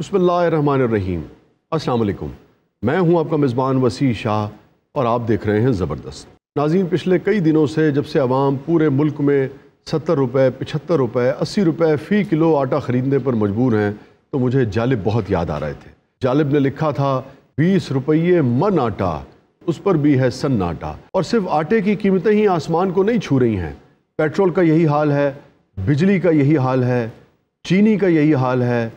बसमीम अस्सलाम मैं हूँ आपका मेज़बान वसी शाह और आप देख रहे हैं ज़बरदस्त। नाजीन, पिछले कई दिनों से जब से आवाम पूरे मुल्क में सत्तर रुपये पचहत्तर रुपये अस्सी रुपये फ़ी किलो आटा ख़रीदने पर मजबूर हैं तो मुझे जालिब बहुत याद आ रहे थे। जालिब ने लिखा था, बीस रुपये मन आटा, उस पर भी है सन आटा। और सिर्फ़ आटे की कीमतें ही आसमान को नहीं छू रही हैं। पेट्रोल का यही हाल है, बिजली का यही हाल है, चीनी का यही हाल है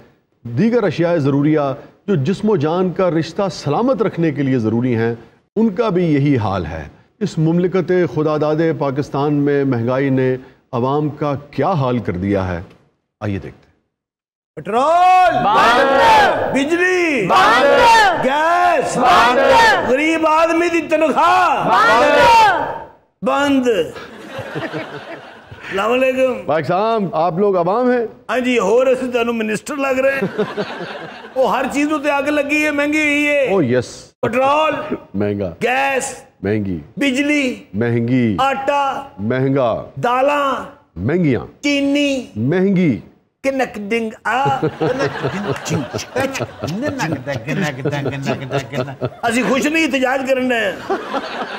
दीगर अशिया ज़रूरिया जो जिसम जान का रिश्ता सलामत रखने के लिए ज़रूरी हैं उनका भी यही हाल है। इस ममलिकत खुदादाद पाकिस्तान में महँगाई ने आवाम का क्या हाल कर दिया है? आइए देखते पेट्रोल बिजली गैस गरीब आदमी की तनख्वाह। बंद। साहब आप लोग अवाम हैं हाँ जी हो रहे तुम मिनिस्टर लग रहे हैं वो हर चीज़ उत्ते अग लगी है महँगी हुई है ओ यस पेट्रोल महँगा गैस महँगी बिजली महँगी आटा महँगा दाला महंगिया चीनी महँगी कनक डिंग असं खुश नहीं एहतजाज करना है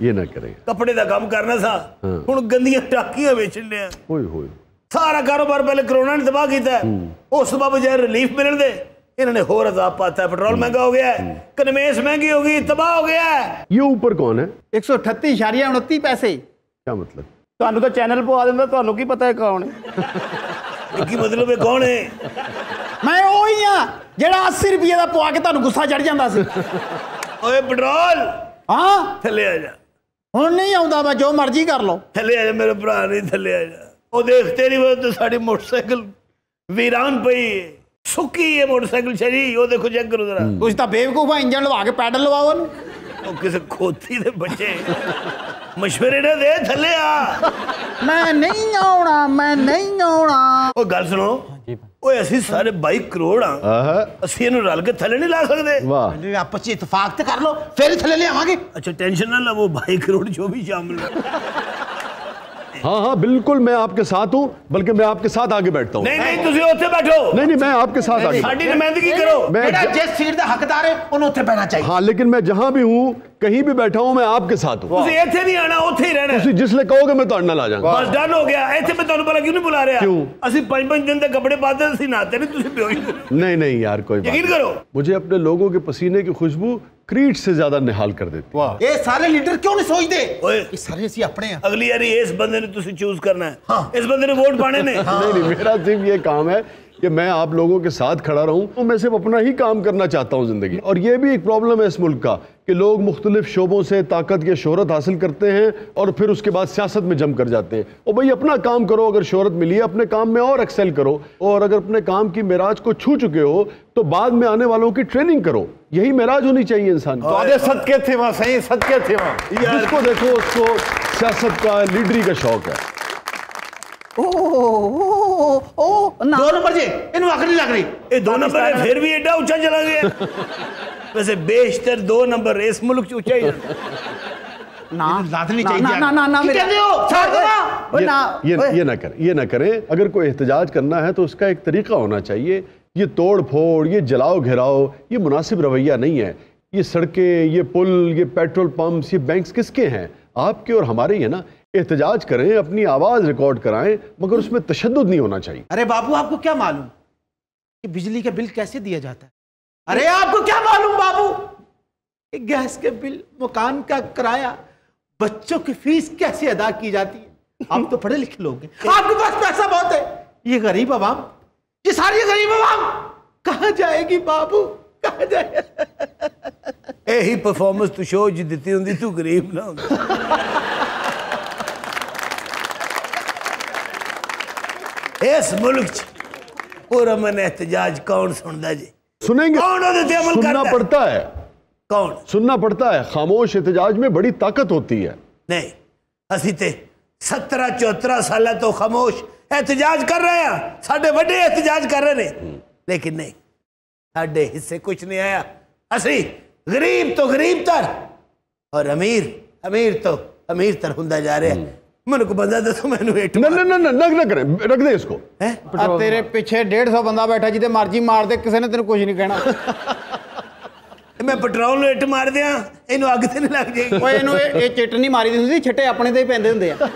ये ना करें ਕੱਪੜੇ ਦਾ ਕੰਮ ਕਰਨਾ ਸਾ ਹੁਣ ਗੰਦੀਆਂ ਟਾਕੀਆਂ ਵੇਚਣ ਲਿਆ ओए होए ਸਾਰਾ ਕਾਰੋਬਾਰ ਪਹਿਲੇ ਕਰੋਨਾ ਨੇ ਤਬਾਹ ਕੀਤਾ ਹੈ। ਉਸ ਤੋਂ ਬਾਅਦ ਬਜਾਏ ਰਿਲੀਫ ਮਿਲਣ ਦੇ ਇਹਨਾਂ ਨੇ ਹੋਰ ਅਜ਼ਾਬ ਪਾਤਾ ਹੈ ਪੈਟਰੋਲ ਮਹਿੰਗਾ ਹੋ ਗਿਆ ਹੈ ਕਨਵੇਸ ਮਹਿੰਗੀ ਹੋ ਗਈ ਤਬਾਹ ਹੋ ਗਿਆ ਹੈ ये ऊपर कौन है 138.29 ਪੈਸੇ क्या मतलब ਤੁਹਾਨੂੰ ਤਾਂ ਚੈਨਲ ਪਵਾ ਦਿੰਦਾ ਤੁਹਾਨੂੰ ਕੀ ਪਤਾ ਹੈ ਕੌਣ ਹੈ ਇਹ ਕੀ ਮਤਲਬ ਹੈ ਕੌਣ ਹੈ ਮੈਂ ਉਹੀ ਆ ਜਿਹੜਾ 80 ਰੁਪਏ ਦਾ ਪਵਾ ਕੇ ਤੁਹਾਨੂੰ ਗੁੱਸਾ ਚੜ ਜਾਂਦਾ ਸੀ ਓਏ ਪੈਟਰੋਲ ਹਾਂ ਥੱਲੇ ਆ ਜਾ ਹੁਣ ਨਹੀਂ ਆਉਂਦਾ ਮੈਂ ਜੋ ਮਰਜ਼ੀ ਕਰ ਲਓ ਥੱਲੇ ਆ ਜਾ ਮੇਰੇ ਭਰਾ ਨਹੀਂ ਥੱਲੇ ਆ ਜਾ ਉਹ ਦੇਖ ਤੇਰੀ ਵਜ੍ਹਾ ਤੋਂ ਸਾਡੀ ਮੋਟਰਸਾਈਕਲ ਵੀਰਾਨ ਪਈ ਹੈ ਸੁੱਕੀ ਹੈ ਮੋਟਰਸਾਈਕਲ ਸ਼ਰੀ ਉਹ ਦੇਖੋ ਚੈੱਕ ਕਰੋ ਜ਼ਰਾ ਤੁਸੀਂ ਤਾਂ ਬੇਵਕੂਫ ਆ ਇੰਜਨ ਲਵਾ ਕੇ ਪੈਡਲ ਲਵਾਓ ਉਹਨੂੰ ਉਹ ਕਿਸੇ ਖੋਤੀ ਦੇ ਬੱਚੇ ਮਸ਼ਵਰੇ ਨਾ ਦੇ ਥੱਲੇ ਆ ਮੈਂ ਨਹੀਂ ਆਉਣਾ ਮੈਂ ਨਹੀਂ ਆਉਣਾ ਉਹ ਗੱਲ ਸੁਣੋ ਓਏ ਅਸੀਂ ਸਾਰੇ 22 ਕਰੋੜ ਆ ਅਸੀਂ ਇਹਨੂੰ ਰਲ ਕੇ ਥੱਲੇ ਨਹੀਂ ਲਾ ਸਕਦੇ ਵਾਹ ਆਪਸ ਵਿੱਚ ਇਤਫਾਕ ਤੇ ਕਰ ਲਓ ਫਿਰ ਥੱਲੇ ਲਿਆਵਾਂਗੇ ਅੱਛਾ ਟੈਨਸ਼ਨ ਨਾ ਲਵੋ 22 ਕਰੋੜ ਜੋ ਵੀ ਸ਼ਾਮਿਲ ਹੈ हाँ हाँ बिल्कुल मैं आपके साथ हूँ बल्कि मैं आपके साथ आगे बैठता हूँ। नहीं नहीं बैठो। नहीं नहीं मैं आपके साथ आगे करो। जिस सीट का हकदार है हाँ लेकिन मैं जहाँ भी हूँ कहीं भी बैठा हूँ मैं आपके साथ हूँ। तो नहीं नहीं यार कोई यकीन करो। मुझे अपने लोगों के पसीने की खुशबू क्रीट से ज़्यादा निहाल कर देती वाह। ये सारे लीडर क्यों नहीं सोचते? ओए। ये सारे ऐसे अपने हैं। अगली यार इस बंदे ने तुझे चूज़ करना है। हाँ। इस बंदे ने वोट पाने ने। हाँ। नहीं नहीं मेरा सिर्फ़ ये काम है कि मैं आप लोगों के साथ खड़ा रहूँ तो मैं सिर्फ़ अपना ही काम करना चाहता हूँ ज़िंदगी। और ये भी एक प्रॉब्लम है इस मुल्क का कि लोग मुख्तलिफ़ शोबों से ताकत या शहरत हासिल करते हैं और फिर उसके बाद सियासत में जम कर जाते हैं। और भाई अपना काम करो अगर शहरत मिली है अपने काम में और एक्सेल करो। और अगर अपने काम की मराज को छू चुके हो तो बाद में आने वालों की ट्रेनिंग करो। यही मराज होनी चाहिए इंसान को। अरे सदके थे वहाँ सही सदके थे वहाँ। जिसको देखो उसको सियासत का लीडरी का शौक है। ओ ओ ना। दो नंबर जी इन आखिरी लग रही। ये दो नंबर है फिर भी एडा ऊँचा चला गया। वैसे बेशतर दो नंबर इस मुल्क ऊँचा ही ना करें अगर कोई एहतजाज करना है तो उसका एक तरीका होना चाहिए। ये तोड़ फोड़ ये जलाओ घिराओ ये मुनासिब रवैया नहीं है। ये सड़कें ये पुल ये पेट्रोल पंप ये बैंक किसके हैं? आपके और हमारे ही है ना। एहतजाज करें अपनी आवाज़ रिकॉर्ड कराएँ मगर उसमें तशद नहीं होना चाहिए। अरे बाबू आपको क्या मालूम कि बिजली का बिल कैसे दिया जाता है? अरे आपको क्या मालूम बाबू? कि गैस के बिल मकान का किराया बच्चों की फ़ीस कैसे अदा की जाती है? आप तो पढ़े लिखे लोग आपके पास पैसा बहुत है। ये गरीब आवाम ये सारी गरीब आवाम कहा जाएगी बाबू? कहा जाएगी? यही परफॉर्मेंस तू शो जी दी होंगी तू गरीब ना इस मुल्क और अमन एहतजाज कौन सुन जी? सुनेंगे। कौन सुनना पड़ता है। कौन? सुनना पड़ता है। खामोश एहतजाज में बड़ी ताकत होती है। नहीं असी तो सत्रह चौतरा साल तो खामोश एहतजाज कर रहे हैं। साढ़े वे एहतजाज कर रहे हैं हम्म। लेकिन नहीं साढ़े हिस्से कुछ नहीं आया। असी गरीब तो गरीब तर और अमीर अमीर तो अमीर तर हों जा रहे हैं। हम्म। ਮੈਨੂੰ ਕੋ ਬੰਦਾ ਦੱਸੋ ਮੈਨੂੰ ਏਟ न न न न न न करें रख दे इसको ਹੈ ਆ ਤੇਰੇ ਪਿੱਛੇ 150 ਬੰਦਾ ਬੈਠਾ ਜਿਹਦੇ ਮਰਜ਼ੀ ਮਾਰ ਦੇ ਕਿਸੇ ਨੇ ਤੈਨੂੰ ਕੁਝ ਨਹੀਂ ਕਹਿਣਾ ਮੈਂ ਪੈਟਰੋਲ ਨੂੰ ਇੱਟ ਮਾਰ ਦਿਆਂ ਇਹਨੂੰ ਅੱਗ ਤੇ ਨਹੀਂ ਲੱਗ ਜਾਏਗੀ ਓਏ ਇਹਨੂੰ ਇਹ ਇਹ ਚਿੱਟ ਨਹੀਂ ਮਾਰੀ ਦੀ ਹੁੰਦੀ ਛਿੱਟੇ ਆਪਣੇ ਤੇ ਹੀ ਪੈਂਦੇ ਹੁੰਦੇ ਆ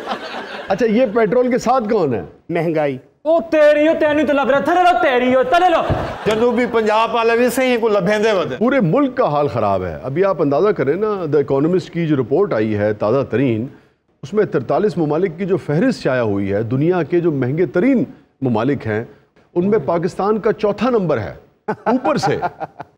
अच्छा ये पेट्रोल के साथ कौन है ਮਹਿੰਗਾਈ ਉਹ ਤੇਰੀ ਉਹ ਤੈਨੂੰ ਤੇ ਲੱਭ ਰਿਹਾ ਥਲੇ ਲੋ ਤੇਰੀ ਉਹ ਤਲੇ ਲੋ जनूबी पंजाब वाले भी सही को लभेंदे वद पूरे मुल्क का हाल ख़राब है अभी आप अंदाज़ा करें ना द इकोनॉमिस्ट की जो रिपोर्ट आई है ताज़ा तरीन उसमें तिरतालीस ममालिक की जो फहरिस्त शाया हुई है दुनिया के जो महँगे तरीन ममालिक हैं उनमें पाकिस्तान का चौथा नंबर है ऊपर से।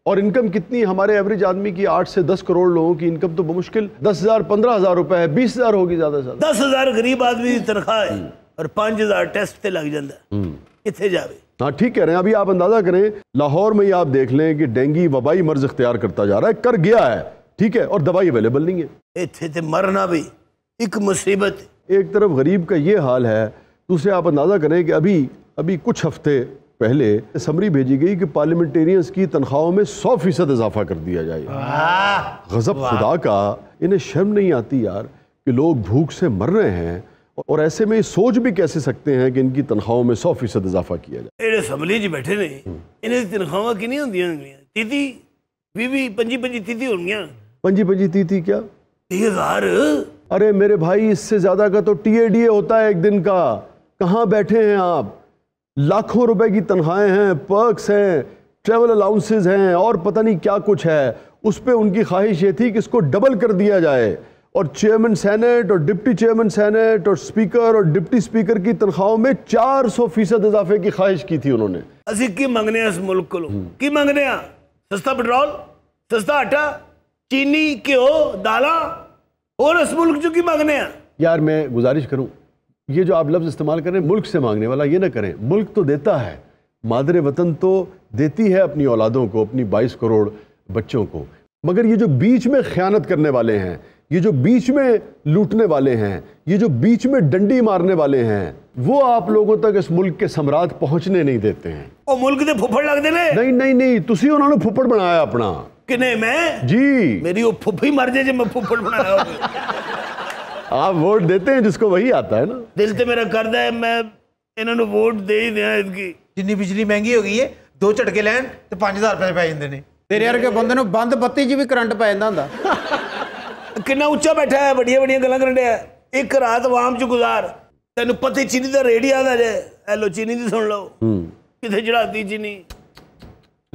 और इनकम कितनी हमारे एवरेज आदमी की आठ से दस करोड़ लोगों की इनकम तो मुश्किल दस हज़ार पंद्रह हज़ार रुपए है बीस हज़ार होगी ज़्यादा से दस हज़ार गरीब आदमी की तनख्वाह है और पाँच हज़ार टेस्ट पे लग जाता हम्म। कितने जावे? हाँ ठीक कह रहे हैं। अभी आप अंदाज़ा करें लाहौर में ही आप देख लें कि डेंगू वबाई मर्ज अख्तियार करता जा रहा है कर गया है ठीक है और दवाई अवेलेबल नहीं है। तो मरना भी। एक मुसीबत। एक तरफ़ गरीब का ये हाल है दूसरे आप अंदाज़ा करें कि अभी अभी कुछ हफ़्ते पहले समरी भेजी गई कि पार्लियामेंटेरियंस की तनख्वाहों में सौ फ़ीसद इजाफा कर दिया जाए। गजब खुदा का इन्हें शर्म नहीं आती यार कि लोग भूख से मर रहे हैं और ऐसे में सोच भी कैसे सकते हैं कि इनकी तनख्वाहों में सौ फ़ीसद इजाफा किया जाए? असम्बली जी बैठे ने इन्हें तनख्वाह की नहीं होंगी तीती भी पंजी पंजी तीती होंगी। पंजी पंजी तीती क्या? हज़ार? अरे मेरे भाई, इससे ज़्यादा का तो टीएडीए होता है एक दिन का। कहाँ बैठे हैं आप? लाखों रुपए की तनख्वाहें हैं पर्क्स हैं ट्रेवल अलाउंसेज हैं, और पता नहीं क्या कुछ है। उस पर उनकी ख्वाहिश ये थी कि इसको डबल कर दिया जाए। और चेयरमैन सेनेट और डिप्टी चेयरमैन सेनेट और स्पीकर और डिप्टी स्पीकर की तनख्वाहों में 400 फ़ीसद इजाफे की ख्वाहिश की थी उन्होंने। असि की मंगने इस मुल्क को की मंगने सस्ता पेट्रोल? सस्ता आटा? चीनी, घ्यो, दाला? और इस मुल्क जो की मांगने हैं। यार मैं गुजारिश करूँ ये जो आप लफ्ज़ इस्तेमाल करें मुल्क से मांगने वाला ये ना करें। मुल्क तो देता है मादर वतन तो देती है अपनी औलादों को अपनी बाईस करोड़ बच्चों को। मगर ये जो बीच में ख्यानत करने वाले हैं ये जो बीच में लूटने वाले हैं ये जो बीच में डंडी मारने वाले हैं वो आप लोगों तक इस मुल्क के सम्राट पहुँचने नहीं देते हैं। और मुल्क के फुफड़ लग देने नहीं नहीं नहीं तुम उन्होंने फुफड़ बनाया अपना। ਕਿਨੇ ਮੈਂ जी ਮੇਰੀ ਉਹ ਫੁੱਫੀ ਮਰ ਜੇ ਜੇ ਮੈਂ ਫੁੱਫੜ ਬਣਾਇਆ ਹੋਵੇ आप वोट देते हैं जिसको वही आता है ना ਦਿਲ ਤੇ ਮੇਰਾ ਕਰਦਾ ਹੈ ਮੈਂ ਇਹਨਾਂ ਨੂੰ ਵੋਟ ਦੇ ਹੀ ਦਿਆਂ ਇਤਕੀ ਜਿੰਨੀ ਬਿਜਲੀ ਮਹਿੰਗੀ ਹੋ ਗਈ ਹੈ ਦੋ ਝਟਕੇ ਲੈਣ ਤੇ 5000 ਰੁਪਏ ਪੈ ਜਾਂਦੇ ਨੇ ਤੇਰੇ ਵਰਗੇ ਬੰਦੇ ਨੂੰ ਬੰਦ ਬੱਤੀ 'ਚ ਵੀ ਕਰੰਟ ਪੈ ਜਾਂਦਾ ਹੁੰਦਾ ਕਿੰਨਾ ਉੱਚਾ ਬੈਠਾ ਹੈ ਵੱਡੀਆਂ ਵੱਡੀਆਂ ਗੱਲਾਂ ਕਰਨ ਡਿਆ ਇੱਕ ਰਾਤ ਆਵਾਮ ਚ ਗੁਜ਼ਾਰ ਤੈਨੂੰ ਪਤੀ ਚੀਨੀ ਦਾ ਰੇਟ ਯਾਦ ਆ ਜਾਏ ਐ ਲੋ ਚੀਨੀ ਦੀ ਸੁਣ ਲਓ ਕਿੱਥੇ ਚੜਾਤੀ ਚੀਨੀ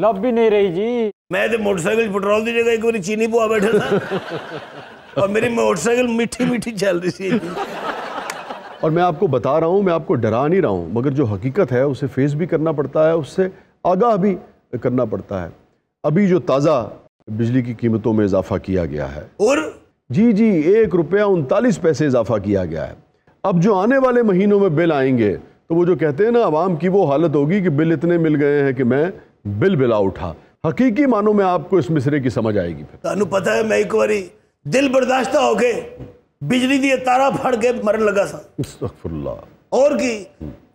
लव भी नहीं रही जी। मैं तो मोटरसाइकिल पेट्रोल की जगह एक बार चीनी पुआ बैठा था। और मेरी मोटरसाइकिल मीठी मीठी चल रही थी। और मैं आपको बता रहा हूँ मैं आपको डरा नहीं रहा हूँ मगर जो हकीकत है उसे फेस भी करना पड़ता है उससे आगाह भी करना पड़ता है। अभी जो ताज़ा बिजली की कीमतों में इजाफा किया गया है। और? जी जी एक रुपया उनतालीस पैसे इजाफा किया गया है। अब जो आने वाले महीनों में बिल आएँगे तो वो जो कहते हैं ना आवाम की वो हालत होगी कि बिल इतने मिल गए हैं कि मैं बिल बिला उठा हकीकी मानों में आपको इस मिसरे की समझ आएगी फिर ਤੁਹਾਨੂੰ ਪਤਾ ਹੈ ਮੈਂ ਇੱਕ ਵਾਰੀ ਦਿਲ ਬਰਦਾਸ਼ਤ ਹੋ ਕੇ ਬਿਜਲੀ ਦੀ ਤਾਰਾ ਫੜ ਕੇ ਮਰਨ ਲੱਗਾ ਸਾਂ अस्तगफुरुल्लाह। ਔਰ ਕੀ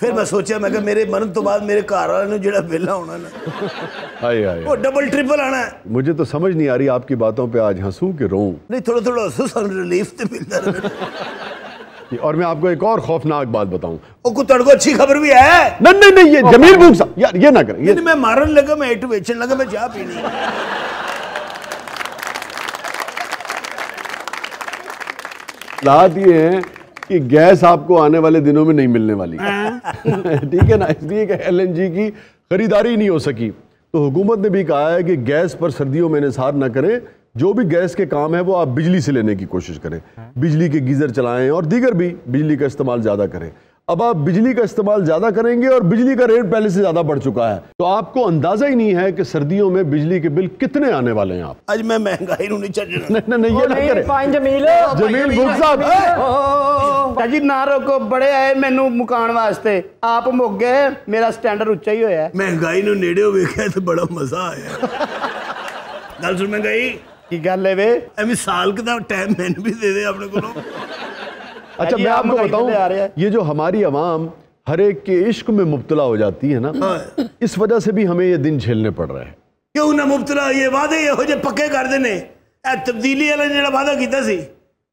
ਫਿਰ ਮੈਂ ਸੋਚਿਆ ਮੈਂ ਕਿ ਮੇਰੇ ਮਰਨ ਤੋਂ ਬਾਅਦ ਮੇਰੇ ਘਰ ਵਾਲਿਆਂ ਨੂੰ ਜਿਹੜਾ ਬਿੱਲ ਆਉਣਾ ਨਾ हाय हाय ਉਹ ਡਬਲ ਟ੍ਰਿਪਲ ਆਣਾ ਹੈ। मुझे तो समझ नहीं आ रही आपकी बातों पे आज हंसूं कि रोऊं ਨਹੀਂ ਥੋੜਾ ਥੋੜਾ ਹੱਸੋ ਸਾਨੂੰ ਰਿਲੀਫ ਤੇ ਮਿਲਦਾ ਰਹੇ की और मैं आपको एक और खौफनाक बात बताऊँ। को तड़को अच्छी खबर भी है? नहीं नहीं नहीं ये जमील भूख सा यार ये ना करें ये मैं मारन लगा मैं एट बेचन लगा मैं जा पी नहीं लात ये है कि गैस आपको आने वाले दिनों में नहीं मिलने वाली। हाँ। ठीक है ना? इसलिए कि एलएनजी की खरीदारी नहीं हो सकी। तो हुकूमत ने भी कहा है कि गैस पर सर्दियों में निसार ना करें जो भी गैस के काम है वो आप बिजली से लेने की कोशिश करें बिजली के गीज़र चलाएं और दीगर भी बिजली का इस्तेमाल ज़्यादा करें अब आप बिजली का इस्तेमाल ज़्यादा करेंगे और बिजली का रेट पहले से ज़्यादा बढ़ चुका है तो आपको अंदाज़ा ही नहीं है कि सर्दियों में बिजली के बिल कितने आने वाले हैं आप ਅੱਜ ਮੈਂ ਮਹਿੰਗਾਈ ਨੂੰ ਨਹੀਂ ਛੱਡਣਾ नहीं नहीं नहीं ये ना करें पाइन जमील जमील भुग साहब ਜੀ ਨਾ ਰੋਕੋ ਬੜੇ ਆਏ ਮੈਨੂੰ ਮੁਕਾਉਣ ਵਾਸਤੇ ਆਪ ਮੁੱਕ ਗਏ ਮੇਰਾ ਸਟੈਂਡਰਡ ਉੱਚਾ ਹੀ ਹੋਇਆ ਹੈ। ਮਹਿੰਗਾਈ ਨੂੰ ਨੇੜਿਓਂ ਵੇਖਿਆ ਤੇ ਬੜਾ ਮਜ਼ਾ ਆਇਆ ਗੱਲ ਸੁਣ ਮਹਿੰਗਾਈ ਕੀ ਗੱਲ ਹੈ ਵੇ ਐਵੇਂ ਸਾਲ ਕੁ ਦਾ ਟਾਈਮ ਮੈਨੂੰ ਵੀ ਦੇ ਦੇ ਆਪਣੇ ਕੋਲੋਂ अच्छा जी, मैं आप आपको महंगाई बताऊं पे आ रहे हैं। ये जो हमारी आवाम हर एक के इश्क में मुब्तला हो जाती है ना इस वजह से भी हमें ये दिन झेलने पड़ रहे हैं ਕਿਉਂ ਨਾ ਮੁਬਤਲਾ ਹੋਈਏ ਵਾਅਦੇ ਇਹੋ ਜਿਹੇ ਪੱਕੇ ਕਰਦੇ ਨੇ ਇਹ ਤਬਦੀਲੀ ਵਾਲਾ ਜਿਹੜਾ ਵਾਅਦਾ ਕੀਤਾ ਸੀ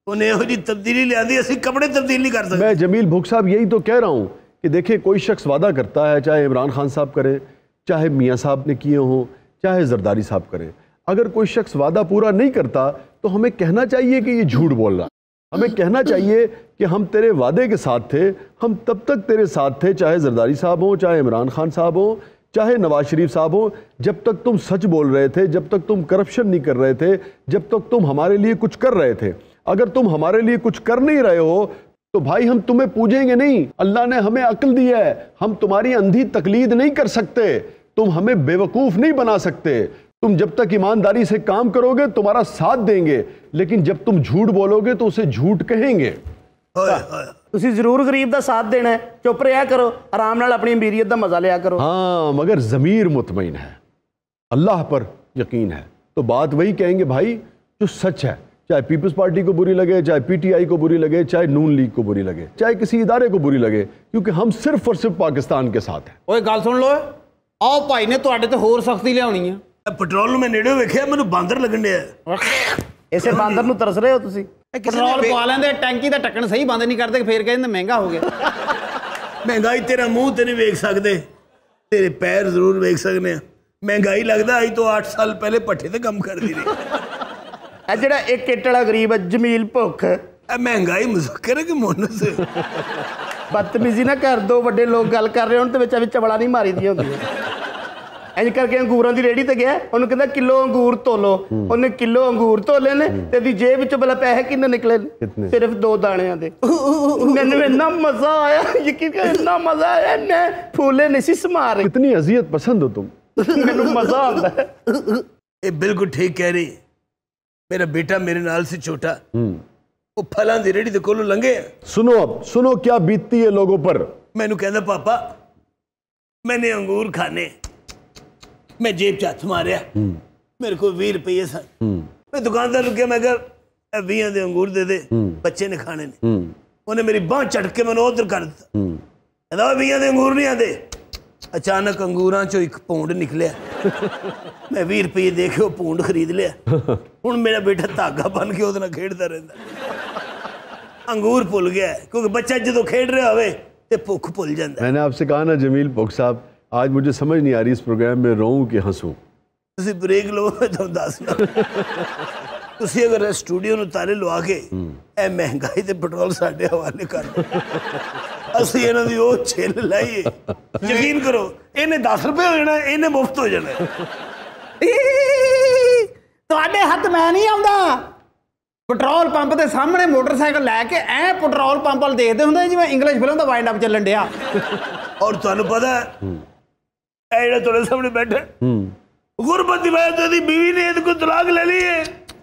ਉਹਨੇ ਇਹੋ ਜਿਹੀ ਤਬਦੀਲੀ ਲਿਆਂਦੀ ਅਸੀਂ ਕੱਪੜੇ ਤਬਦੀਲ नहीं कर सकते मैं जमील भुग साहब यही तो कह रहा हूँ कि देखिए कोई शख्स वादा करता है चाहे इमरान खान साहब करें चाहे मियाँ साहब ने किए हों चाहे जरदारी साहब करें अगर कोई शख्स वादा पूरा नहीं करता तो हमें कहना चाहिए कि ये झूठ बोल रहा हमें कहना चाहिए कि हम तेरे वादे के साथ थे, हम तब तक तेरे साथ थे, चाहे जरदारी साहब हों, चाहे इमरान खान साहब हों, चाहे नवाज़ शरीफ साहब हों, जब तक तुम सच बोल रहे थे, जब तक तुम करप्शन नहीं कर रहे थे, जब तक तुम हमारे लिए कुछ कर रहे थे। अगर तुम हमारे लिए कुछ कर नहीं रहे हो तो भाई हम तुम्हें पूजेंगे नहीं। अल्लाह ने हमें अक्ल दी है। हम तुम्हारी अंधी तकलीद नहीं कर सकते। तुम हमें बेवकूफ़ नहीं बना सकते। तुम जब तक ईमानदारी से काम करोगे तुम्हारा साथ देंगे लेकिन जब तुम झूठ बोलोगे तो उसे झूठ कहेंगे ਹੋਏ ਹੋਏ ਤੁਸੀਂ ਜ਼ਰੂਰ ਗਰੀਬ ਦਾ ਸਾਥ ਦੇਣਾ ਹੈ ਚੁੱਪ ਰਿਹਾ ਕਰੋ ਆਰਾਮ ਨਾਲ ਆਪਣੀ ਅਮੀਰੀਅਤ ਦਾ ਮਜ਼ਾ ਲਿਆ ਕਰੋ हाँ मगर ज़मीर मुतमिन है अल्लाह पर यकीन है तो बात वही कहेंगे भाई जो सच है चाहे पीपल्स पार्टी को बुरी लगे चाहे पीटीआई को बुरी लगे चाहे नून लीग को बुरी लगे चाहे किसी इदारे को बुरी लगे क्योंकि हम सिर्फ और सिर्फ पाकिस्तान के साथ हैं ਓਏ ਗੱਲ ਸੁਣ ਲਓ ਆਓ ਭਾਈ ਨੇ ਤੁਹਾਡੇ ਤੇ ਹੋਰ ਸਖਤੀ ਲਿਆਉਣੀ ਆ ਇਹ ਪੈਟਰੋਲ ਨੂੰ ਮੈਂ ਨੇੜਿਓਂ ਵੇਖਿਆ ਮੈਨੂੰ ਬਾਂਦਰ ਲੱਗਣ ਡਿਆ। ਇਸੇ ਬਾਂਦਰ ਨੂੰ ਤਰਸ ਰਹੇ ਹੋ ਤੁਸੀਂ? ਪੈਟਰੋਲ ਪਵਾ ਲੈਂਦੇ ਟੈਂਕੀ ਦਾ ਢੱਕਣ ਸਹੀ ਬੰਦ ਨਹੀਂ ਕਰਦੇ ਫੇਰ ਕਹਿੰਦੇ ਮਹਿੰਗਾ ਹੋ ਗਿਆ। ਮਹਿੰਗਾਈ ਤੇਰਾ ਮੂੰਹ ਤੇ ਨਹੀਂ ਵੇਖ ਸਕਦੇ ਤੇਰੇ ਪੈਰ ਜ਼ਰੂਰ ਵੇਖ ਸਕਦੇ ਆ। ਮਹਿੰਗਾਈ ਲੱਗਦਾ ਅੱਜ ਤੋਂ 8 ਸਾਲ ਪਹਿਲੇ ਪੱਠੇ ਤੇ ਕੰਮ ਕਰਦੀ ਰਹੀ। ਇਹ ਜਿਹੜਾ ਇੱਕ ਇੱਟ ਵਾਲਾ ਗਰੀਬ ਹੈ ਜਮੀਲ ਭੁੱਖ। ਇਹ ਮਹਿੰਗਾਈ ਮੁਜ਼ਕਰ ਹੈ ਕਿ ਮੋਨਸ? ਬਦਤਮੀਜ਼ੀ ਨਾ ਕਰ ਦੋ ਵੱਡੇ ਲੋਕ ਗੱਲ ਕਰ ਰਹੇ ਹੋਣ ਤੇ ਵਿੱਚ ਵਿੱਚ ਚਵਲਾ ਨਹੀਂ ਮਾਰੀ ਦੀਆਂ ਹੁੰਦੀਆਂ ਇੰਜ ਕਰਕੇ ਅੰਗੂਰਾਂ ਦੀ ਰੇੜੀ ਤੇ ਗਿਆ ਉਹਨੂੰ ਕਹਿੰਦਾ ਕਿਲੋ ਅੰਗੂਰ ਤੋਲੋ ਉਹਨੇ ਕਿਲੋ ਅੰਗੂਰ ਤੋਲੇ ਨੇ ਤੇ ਦੀ ਜੇਬ ਵਿੱਚੋਂ ਬਲਾ ਪੈਸੇ ਕਿੰਨੇ ਨਿਕਲੇ ਨੇ? ਕਿਤਨੇ? ਸਿਰਫ ਦੋ ਦਾਣਿਆਂ ਦੇ ਮੈਨੂੰ ਇੰਨਾ ਮਜ਼ਾ ਆਇਆ ਯਕੀਨ ਕਰ ਇੰਨਾ ਮਜ਼ਾ ਆਇਆ ਮੈਂ ਫੂਲੇ ਨਹੀਂ ਸੀ ਸਮਾ ਰਹੀ कितनी अजियत पसंद हो तुम ਮੈਨੂੰ ਮਜ਼ਾ ਆਉਂਦਾ ਹੈ ਇਹ ਬਿਲਕੁਲ ਠੀਕ ਕਹਿ ਰਹੀ ਮੇਰਾ ਬੇਟਾ ਮੇਰੇ ਨਾਲ ਸੀ ਛੋਟਾ ਉਹ ਫਲਾਂ ਦੀ ਰੇੜੀ ਦੇ ਕੋਲੋਂ ਲੰਘੇ सुनो अब सुनो क्या बीतती है लोगों पर ਮੈਨੂੰ ਕਹਿੰਦਾ ਪਾਪਾ ਮੈਨੇ ਅੰਗੂਰ ਖਾਣੇ मैं जेब च मारिया हम्म। मेरे को भी रुपये सन हम्म। मैं दुकानदार रुके मैं भी अंगूर दे दे हम्म। बच्चे ने खाने ने। उन्हें मेरी बांह चटके के मैंने उधर कर दिता कहता भी अंगूर नहीं आते अचानक अंगूर चो एक पौंड निकलिया मैं भी रुपये दे के पौंड खरीद लिया हूँ मेरा बेटा धागा बन के उसने खेडता रहता अंगूर भुल गया क्योंकि बच्चा जो खेड रहा हो भुख भुल जाता मैंने आपसे कहा ना जमील भुख साहब आज मुझे समझ नहीं आ रही इस प्रोग्राम में रोऊं कि हंसूं ਤੁਸੀਂ ਬ੍ਰੇਕ ਲਓ ਮੈਂ ਤੁਹਾਨੂੰ ਦੱਸਣਾ ਤੁਸੀਂ ਅਗਰ ਇਹ ਸਟੂਡੀਓ ਨੂੰ ਤਾਲੇ ਲਵਾ ਕੇ ਇਹ ਮਹਿੰਗਾਈ ਤੇ ਪੈਟਰੋਲ ਸਾਡੇ ਹਵਾਲੇ ਕਰ ਦਿਓ ਅਸੀਂ ਇਹਨਾਂ ਦੀ ਉਹ ਛਿੱਲ ਲਾਈਏ ਯਕੀਨ ਕਰੋ ਇਹਨੇ 10 ਰੁਪਏ ਹੋ ਜਾਣਾ ਇਹਨੇ ਮੁਫਤ ਹੋ ਜਾਣਾ ਤੁਹਾਡੇ ਹੱਥ ਮੈਂ ਨਹੀਂ ਆਉਂਦਾ ਪੈਟਰੋਲ ਪੰਪ ਦੇ ਸਾਹਮਣੇ ਮੋਟਰਸਾਈਕਲ ਲੈ ਕੇ ਐ ਪੈਟਰੋਲ ਪੰਪ ਵੱਲ ਦੇਖਦੇ ਹੁੰਦੇ ਜਿਵੇਂ ਇੰਗਲਿਸ਼ ਫਿਲਮ ਦਾ ਵਾਈਂਡ ਅਪ ਚੱਲਣ ਡਿਆ ਔਰ ਤੁਹਾਨੂੰ ਪਤਾ एडा थोड़े सामने बैठे। हम्म। गुरबत की वजह दी बीवी ने इनको तलाक ले ली है।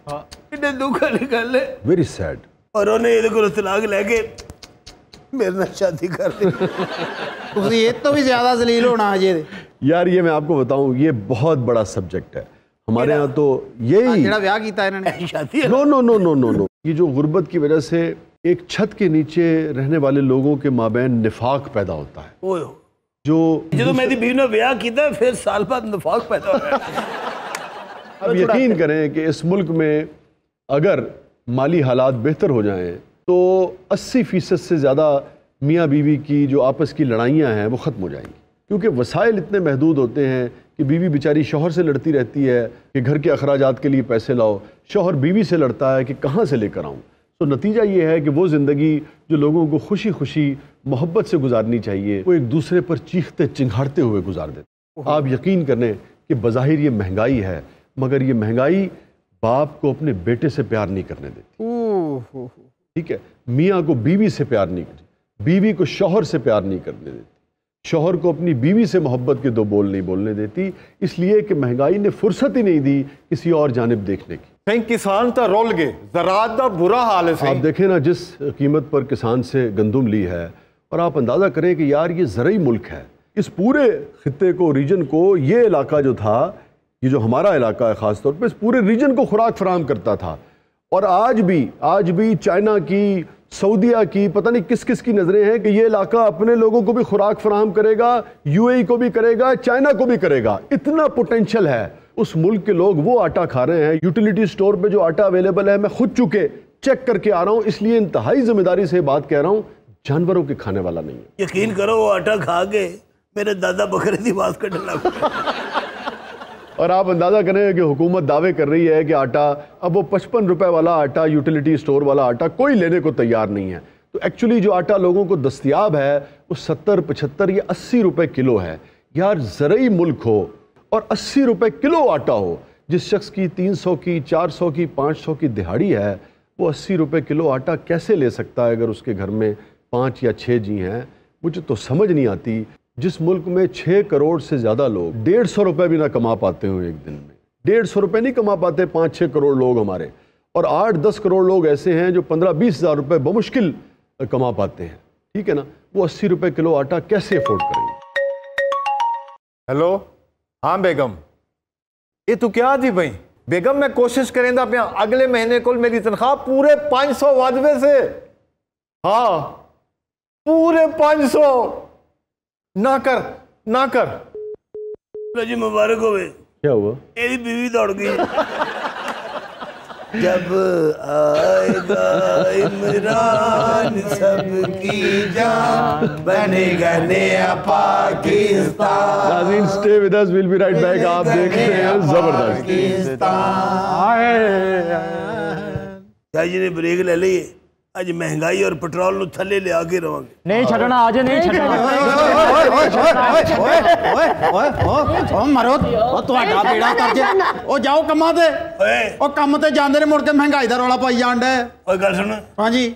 हाँ। इतने दुख वाली गल है वेरी सैड और उन्हें इनको तलाक लेके मेरे ना शादी कर दी। उसे ये तो भी ज़्यादा जलील होना है ये यार ये मैं आपको बताऊँ ये बहुत बड़ा सब्जेक्ट है। हमारे यहाँ तो यही हाँ, जेड़ा ब्याह किया इन्होंने। शादी no? No no no no no ये जो गुरबत की वजह से एक छत के नीचे रहने वाले लोगों के माबेन निफाक पैदा होता है। ਓਏ ਹੋਏ। जो ਜਦੋਂ ਮੈਂ ਇਹਦੀ ਬੀਵੀ ਨਾਲ ਵਿਆਹ ਕੀਤਾ ਫਿਰ ਸਾਲ ਬਾਅਦ ਨਫਾਕ ਪੈਦਾ ਹੋਇਆ अब यकीन करें कि इस मुल्क में अगर माली हालात बेहतर हो जाएं तो 80 फीसद से ज़्यादा मियाँ बीवी की जो आपस की लड़ाइयाँ हैं वो ख़त्म हो जाएंगी क्योंकि वसाइल इतने महदूद होते हैं कि बीवी बेचारी शोहर से लड़ती रहती है कि घर के अखराजात के लिए पैसे लाओ शोहर बीवी से लड़ता है कि कहाँ से लेकर आऊँ तो नतीजा ये है कि वो ज़िंदगी जो लोगों को खुशी खुशी मोहब्बत से गुजारनी चाहिए वो एक दूसरे पर चीखते चिंघाड़ते हुए गुजार देते आप यकीन करें कि बज़ाहिर ये महँगाई है मगर ये महँगाई बाप को अपने बेटे से प्यार नहीं करने देती। ठीक है? मियाँ को बीवी से प्यार नहीं करती बीवी को शोहर से प्यार नहीं करने देती। शोहर को अपनी बीवी से मोहब्बत के दो बोल नहीं बोलने देती इसलिए कि महँगाई ने फुर्सत ही नहीं दी किसी और जानब देखने की। सही किसान तो रोल गए ज़रात का बुरा हाल है आप देखें ना जिस कीमत पर किसान से गंदम ली है और आप अंदाज़ा करें कि यार ये ज़रूरी मुल्क है। इस पूरे खत्े को रीजन को, ये इलाका जो था, ये जो हमारा इलाका है ख़ास तौर पे, इस पूरे रीजन को खुराक फराम करता था। और आज भी आज भी चाइना की, सऊदिया की, पता नहीं किस किस की नज़रें हैं कि ये इलाका अपने लोगों को भी खुराक फराम करेगा यूएई को भी करेगा, चाइना को भी करेगा। इतना पोटेंशियल है। उस मुल्क के लोग वो आटा खा रहे हैं यूटिलिटी स्टोर पे जो आटा अवेलेबल है, मैं खुद चुके चेक करके आ रहा हूँ, इसलिए इंतहाई ज़िम्मेदारी से बात कह रहा हूँ। जानवरों के खाने वाला नहीं है। यकीन करो वो आटा खा के मेरे दादा बकरे की बात करने लग। और आप अंदाज़ा करें कि हुकूमत दावे कर रही है कि आटा अब वो पचपन रुपए वाला आटा यूटिलिटी स्टोर वाला आटा कोई लेने को तैयार नहीं है। तो एक्चुअली जो आटा लोगों को दस्तियाब है वो सत्तर पचहत्तर या अस्सी रुपए किलो है। यार ज़रूरी मुल्क हो और अस्सी रुपए किलो आटा हो जिस शख्स की तीन सौ की चार सौ की पाँच सौ की दिहाड़ी है वो अस्सी रुपए किलो आटा कैसे ले सकता है अगर उसके घर में पाँच या छः जी हैं, मुझे तो समझ नहीं आती जिस मुल्क में छः करोड़ से ज़्यादा लोग डेढ़ सौ रुपये भी ना कमा पाते हो एक दिन में। डेढ़ सौ रुपये नहीं कमा पाते पाँच छः करोड़ लोग हमारे। और आठ, दस करोड़ लोग ऐसे हैं जो पंद्रह, बीस हज़ार रुपये बमुश्किल कमा पाते हैं। ठीक है ना? वो अस्सी रुपये किलो आटा कैसे अफोर्ड करेंगे? हेलो? हाँ बेगम। ये तू क्या थी भाई? बेगम, मैं कोशिश करेंदा पिया, अगले महीने को मेरी तनख्वाह पूरे 500 वाजबे से। हाँ। पूरे 500 ना कर ना कर। जी मुबारक हो गए क्या हुआ? मेरी बीवी दौड़ गई। जब आएगा इमरान सबकी जान बनेगा नया पाकिस्तान। नाज़रीन stay with us will be right back आप देख रहे हैं ज़बरदस्त। शाह जी ने ब्रेक ले ली। ਅੱਜ ਮਹਿੰਗਾਈ ਔਰ ਪੈਟਰੋਲ ਨੂੰ ਥੱਲੇ ਲਿਆ ਕੇ ਰਵਾਂਗੇ ਨਹੀਂ ਛੱਡਣਾ ਅੱਜ ਨਹੀਂ ਛੱਡਣਾ ਓਏ ਓਏ ਓਏ ਓਏ ਓ ਮਰੋ ਓ ਤੁਹਾਡਾ ਬੇੜਾ ਕਰ ਜੇ ਓ ਜਾਓ ਕੰਮਾਂ ਤੇ ਓਏ ਓ ਕੰਮ ਤੇ ਜਾਂਦੇ ਨੇ ਮੁੜ ਕੇ ਮਹਿੰਗਾਈ ਦਾ ਰੌਲਾ ਪਾਈ ਜਾਂਦਾ ਓਏ ਗੱਲ ਸੁਣ ਹਾਂਜੀ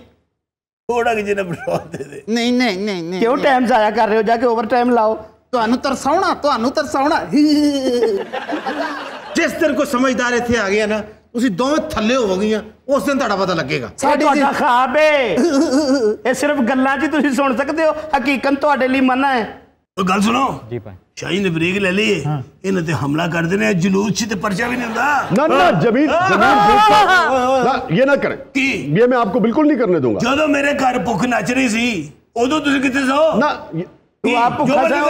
ਥੋੜਾ ਕਿ ਜਿਹਨੇ ਪੈਟਰੋਲ ਦੇ ਦੇ ਨਹੀਂ ਨਹੀਂ ਨਹੀਂ ਨਹੀਂ ਕਿਉਂ ਟਾਈਮ ਜ਼ਾਇਆ ਕਰ ਰਹੇ ਹੋ ਜਾ ਕੇ ਓਵਰ ਟਾਈਮ ਲਾਓ ਤੁਹਾਨੂੰ ਤਰਸਾਉਣਾ ਤੁਹਾਨੂੰ ਤਰਸਾਉਣਾ ਜਿਸ ਦਿਨ ਕੋ ਸਮਝਦਾਰ ਇੱਥੇ ਆ ਗਿਆ ਨਾ ਤੁਸੀਂ ਦੋਵੇਂ ਥੱਲੇ ਹੋਵੋਗੀਆਂ ਉਸ ਦਿਨ ਤੁਹਾਡਾ ਪਤਾ ਲੱਗੇਗਾ। ਸਾਡੀ ਤੁਹਾਡਾ ਖਾਬ ਏ। ਇਹ ਸਿਰਫ ਗੱਲਾਂ 'ਚ ਤੁਸੀਂ ਸੁਣ ਸਕਦੇ ਹੋ ਹਕੀਕਤ ਤੁਹਾਡੇ ਲਈ ਮਨਾ ਹੈ। ਉਹ ਗੱਲ ਸੁਣੋ। ਜੀ ਭਾਈ। ਸ਼ਾਹੀ ਨੇ ਬ੍ਰੇਕ ਲੈ ਲਈ ਇਹਨਾਂ ਤੇ ਹਮਲਾ ਕਰ ਦੇਣਾ ਜਲੂਸ 'ਚ ਤੇ ਪਰਚਾ ਵੀ ਨਹੀਂ ਹੁੰਦਾ। ਨਾ ਨਾ ਜਮੀਰ ਜਮੀਰ ਇਹ ਨਾ ਕਰੇ। ਕੀ? ਇਹ ਮੈਂ ਆਪਕੋ ਬਿਲਕੁਲ ਨਹੀਂ ਕਰਨੇ ਦੂੰਗਾ ਜਦੋਂ ਮੇਰੇ ਘਰ ਭੁੱਖ ਨੱਚ ਰਹੀ ਸੀ ਉਦੋਂ ਤੁਸੀਂ ਕਿੱਥੇ ਸੋ? ਨਾ ਤੂੰ ਆਪ ਭੁੱਖਾ ਜਾ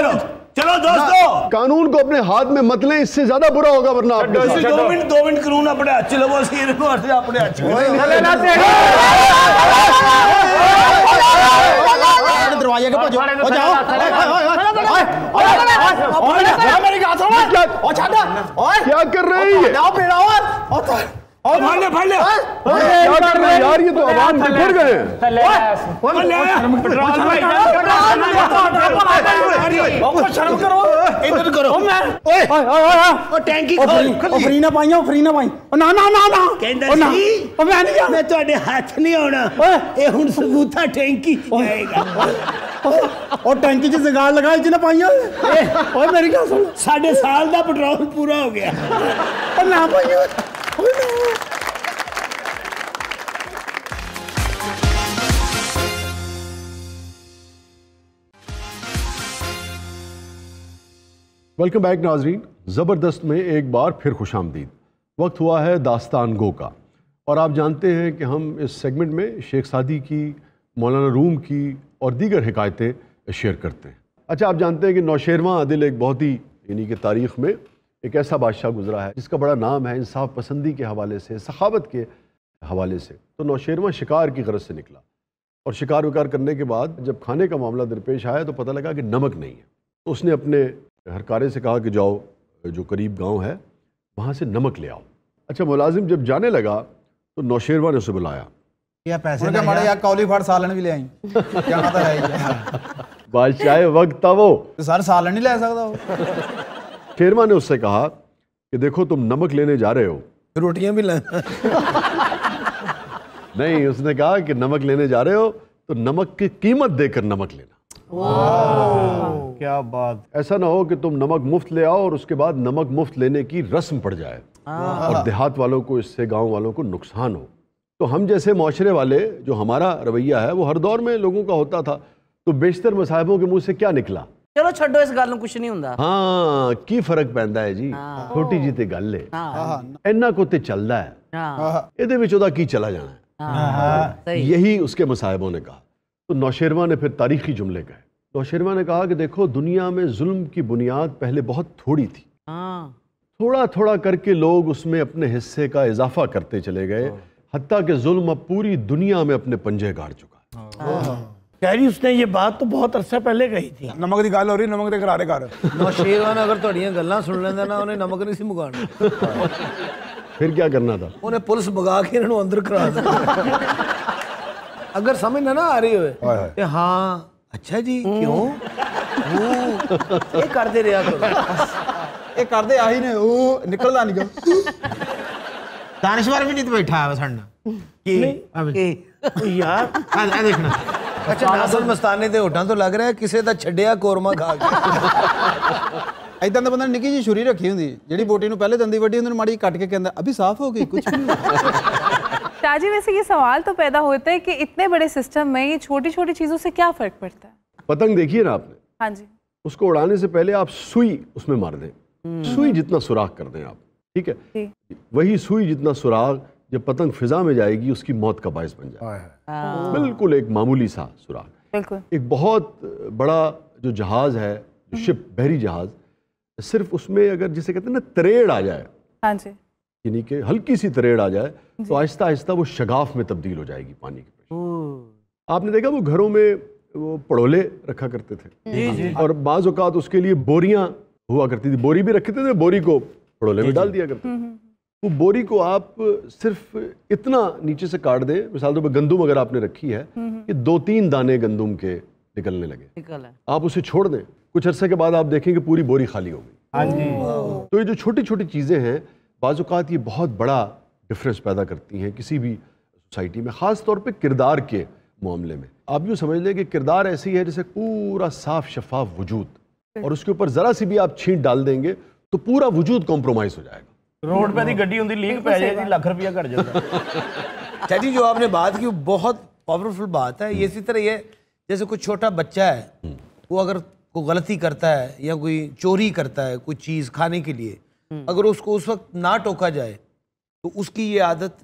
चलो दोस्तों कानून को अपने हाथ में मत लें इससे ज़्यादा बुरा होगा वरना आप दो मिनट दो मिनट कानून अपने अच्छे लोगों अपने दरवाजे के क्या कर रही है ये ਜਾਓ ਪੀੜਾ ਓਏ ਉਹ ਓ ਫੜ ਲੈ ਫੜ ਲੈ क्या कर रहे हैं यार ये तो आवाम से फिर गए हैं। थले ਫੜ ਲੈ पेट्रोल भाई ਉਹ ਸ਼ਰਮ ਕਰੋ ਇੱਧਰ ਕਰੋ ਓਏ ਉਹ ਟੈਂਕੀ ਖੋਲ ਉਹ ਫਰੀ ਨਾ ਪਾਈਆਂ ਉਹ ਫਰੀ ਨਾ ਪਾਈ ਉਹ ਨਾ ਨਾ ਨਾ ਨਾ ਕਹਿੰਦਾ ਉਹ ਨਾ, ਸੀ ਉਹ ਮੈਂ ਨਹੀਂ ਮੈਂ ਤੁਹਾਡੇ ਹੱਥ ਨਹੀਂ ਆਉਣਾ ਓਏ। ਇਹ ਹੁਣ ਸਬੂਤਾ ਟੈਂਕੀ 'ਚ ਜਾਏਗਾ ਉਹ ਟੈਂਕੀ 'ਚ ਜ਼ਗਾੜ ਲਗਾਈ ਜਿਹਨੇ ਪਾਈਆਂ ਓਏ ਓਏ ਮੇਰੀ ਗੱਲ ਸੁਣ ਸਾਡੇ ਸਾਲ ਦਾ ਪੈਟਰੋਲ ਪੂਰਾ ਹੋ ਗਿਆ ਉਹ ਨਾ ਪਾਈਆਂ ਓਏ ਨਾ वेलकम बैक नाजरीन। ज़बरदस्त में एक बार फिर खुश आमदीद वक्त हुआ है दास्तान गो का। और आप जानते हैं कि हम इस सेगमेंट में शेख सादी की, मौलाना रूम की और दीगर हिकायतें शेयर करते हैं। अच्छा आप जानते हैं कि नौशेरवा आदिल एक बहुत ही यानी कि तारीख़ में एक ऐसा बादशाह गुजरा है जिसका बड़ा नाम है इंसाफ पसंदी के हवाले से सखावत के हवाले से। तो नौशेरवा शिकार की गरज से निकला और शिकार विकार करने के बाद जब खाने का मामला दरपेश आया तो पता लगा कि नमक नहीं है। तो उसने अपने हरकारे से कहा कि जाओ जो करीब गाँव है वहाँ से नमक ले आओ। अच्छा मुलाजिम जब जाने लगा तो नौशेरवा ने उसे बुलाया। या पैसे ना मारे कौली फड़ सालन भी ले आई। क्या पता है बादशाह वक्त था वो। तो सर सालन नहीं ले सकता वो। शेरवा ने उससे कहा कि देखो तुम नमक लेने जा रहे हो। रोटियाँ भी लाना। नहीं उसने कहा कि नमक लेने जा रहे हो तो नमक की कीमत देकर नमक लेना। क्या बात। ऐसा ना हो कि तुम नमक मुफ़्त ले आओ और उसके बाद नमक मुफ़्त लेने की रस्म पड़ जाए। हाँ। और देहात वालों को इससे गाँव वालों को नुकसान हो। तो हम जैसे माशरे वाले जो हमारा रवैया है वो हर दौर में लोगों का होता था। तो बेशतर मसाहबों के मुँह से क्या निकला? ਚਲੋ ਛੱਡੋ ਇਸ ਗੱਲ ਨੂੰ ਕੁਝ ਨਹੀਂ ਹੁੰਦਾ ਹਾਂ ਕੀ ਫਰਕ ਪੈਂਦਾ ਹੈ ਜੀ ਛੋਟੀ ਜੀ ਤੇ ਗੱਲ ਹੈ ਇੰਨਾ ਕੋ ਤੇ ਚੱਲਦਾ ਹੈ ਹਾਂ ਇਹਦੇ ਵਿੱਚ ਉਹਦਾ ਕੀ ਚਲਾ ਜਾਣਾ ਹੈ सही यही उसके मसाहबों ने कहा तो नौशेरवा ने फिर तारीखी जुमले कहे नौशेरवा ने कहा कि देखो दुनिया में जुल्म की बुनियाद पहले बहुत थोड़ी थी हाँ थोड़ा थोड़ा करके लोग उसमें अपने हिस्से का इजाफा करते चले गए हती कि जुल्म अब पूरी दुनिया में अपने पंजे गाड़ चुका शायरी उसने ये बात तो बहुत अरसा पहले कही थी। नमक की गल हो रही नमक के करारे कर शेरवान अगर थोड़िया गल् सुन लेंदा ना उन्हें नमक नहीं सी फिर क्या करना था? उन्हें पुलिस भगा के इन्होंने अंदर करा अगर समझ ना ना आ रही हो हाँ अच्छा जी क्यों? ये करते रहा ये करते आही ने ओ निकलदा नहीं दानिशवर भी नहीं तो बैठा है साढ़े यार। देखना। ਅੱਛਾ ਨਾਸਰ ਮਸਤਾਨੇ ਦੇ ਹੋਟਾਂ ਤੋਂ ਲੱਗ ਰਿਹਾ ਕਿਸੇ ਦਾ ਛੱਡਿਆ ਕੋਰਮਾ ਖਾ ਕੇ ਐਦਾਂ ਦਾ ਬੰਦਾ ਨੇ ਨਿੱਕੀ ਜੀ ਛੁਰੀ ਰੱਖੀ ਹੁੰਦੀ ਜਿਹੜੀ ਬੋਟੀ ਨੂੰ ਪਹਿਲੇ ਦੰਦੀ ਵੱਡੀ ਹੁੰਦੀ ਨੂੰ ਮਾੜੀ ਜਿਹੀ ਕੱਟ ਕੇ ਕਹਿੰਦਾ ਅਭੀ ਸਾਫ਼ ਹੋ ਗਈ ਕੁਝ ताजी वैसे ये सवाल तो पैदा होता है कि इतने बड़े सिस्टम में ये छोटी छोटी चीज़ों से क्या फ़र्क पड़ता है पतंग देखिए ना आपने हाँ जी उसको उड़ाने से पहले आप सुई उसमें मार दें सुई जितना सुराख कर दें आप ठीक है जी वही सुई जितना सुराग जब पतंग फिजा में जाएगी उसकी मौत का बायस बन जाए बिल्कुल एक मामूली सा सुराग। बिल्कुल। एक बहुत बड़ा जो जहाज़ है जो शिप बहरी जहाज़ सिर्फ़ उसमें अगर जिसे कहते हैं ना तरेड़ आ जाए हाँ जी। यानी कि हल्की सी तरेड़ आ जाए तो आहिस्ता आहिस्ता वो शगाफ में तब्दील हो जाएगी पानी की आपने देखा वो घरों में वो पड़ोले रखा करते थे? और बाज उसके लिए बोरियाँ हुआ करती थी। बोरी भी रखते थे बोरी को पड़ोले में डाल दिया करते थे। वो बोरी को आप सिर्फ़ इतना नीचे से काट दें मिसाल तौर पर गंदुम अगर आपने रखी है कि दो तीन दाने गंदुम के निकलने लगे। निकल आप उसे छोड़ दें। कुछ अरसे के बाद आप देखेंगे पूरी बोरी खाली हो गई। हाँ जी। तो ये जो छोटी छोटी चीज़ें हैं बाज़ात ये बहुत बड़ा डिफरेंस पैदा करती हैं किसी भी सोसाइटी में ख़ास तौर पे किरदार के मामले में। आप यूँ समझ लें कि किरदार ऐसी है जैसे पूरा साफ़ शफाफ वजूद और उसके ऊपर ज़रा सी भी आप छींट डाल देंगे तो पूरा वजूद कॉम्प्रोमाइज़ हो जाएगा। ਰੋਡ 'ਤੇ ਦੀ ਗੱਡੀ ਹੁੰਦੀ ਲੀਕ ਪੈ ਜਾਏ ਜੀ ਲੱਖ ਰੁਪਇਆ ਘਟ ਜਾਂਦਾ चाची जो आपने बात की वो बहुत पावरफुल बात है ये इसी तरह ये जैसे कोई छोटा बच्चा है वो अगर कोई गलती करता है या कोई चोरी करता है कोई चीज़ खाने के लिए अगर उसको उस वक्त ना टोका जाए तो उसकी ये आदत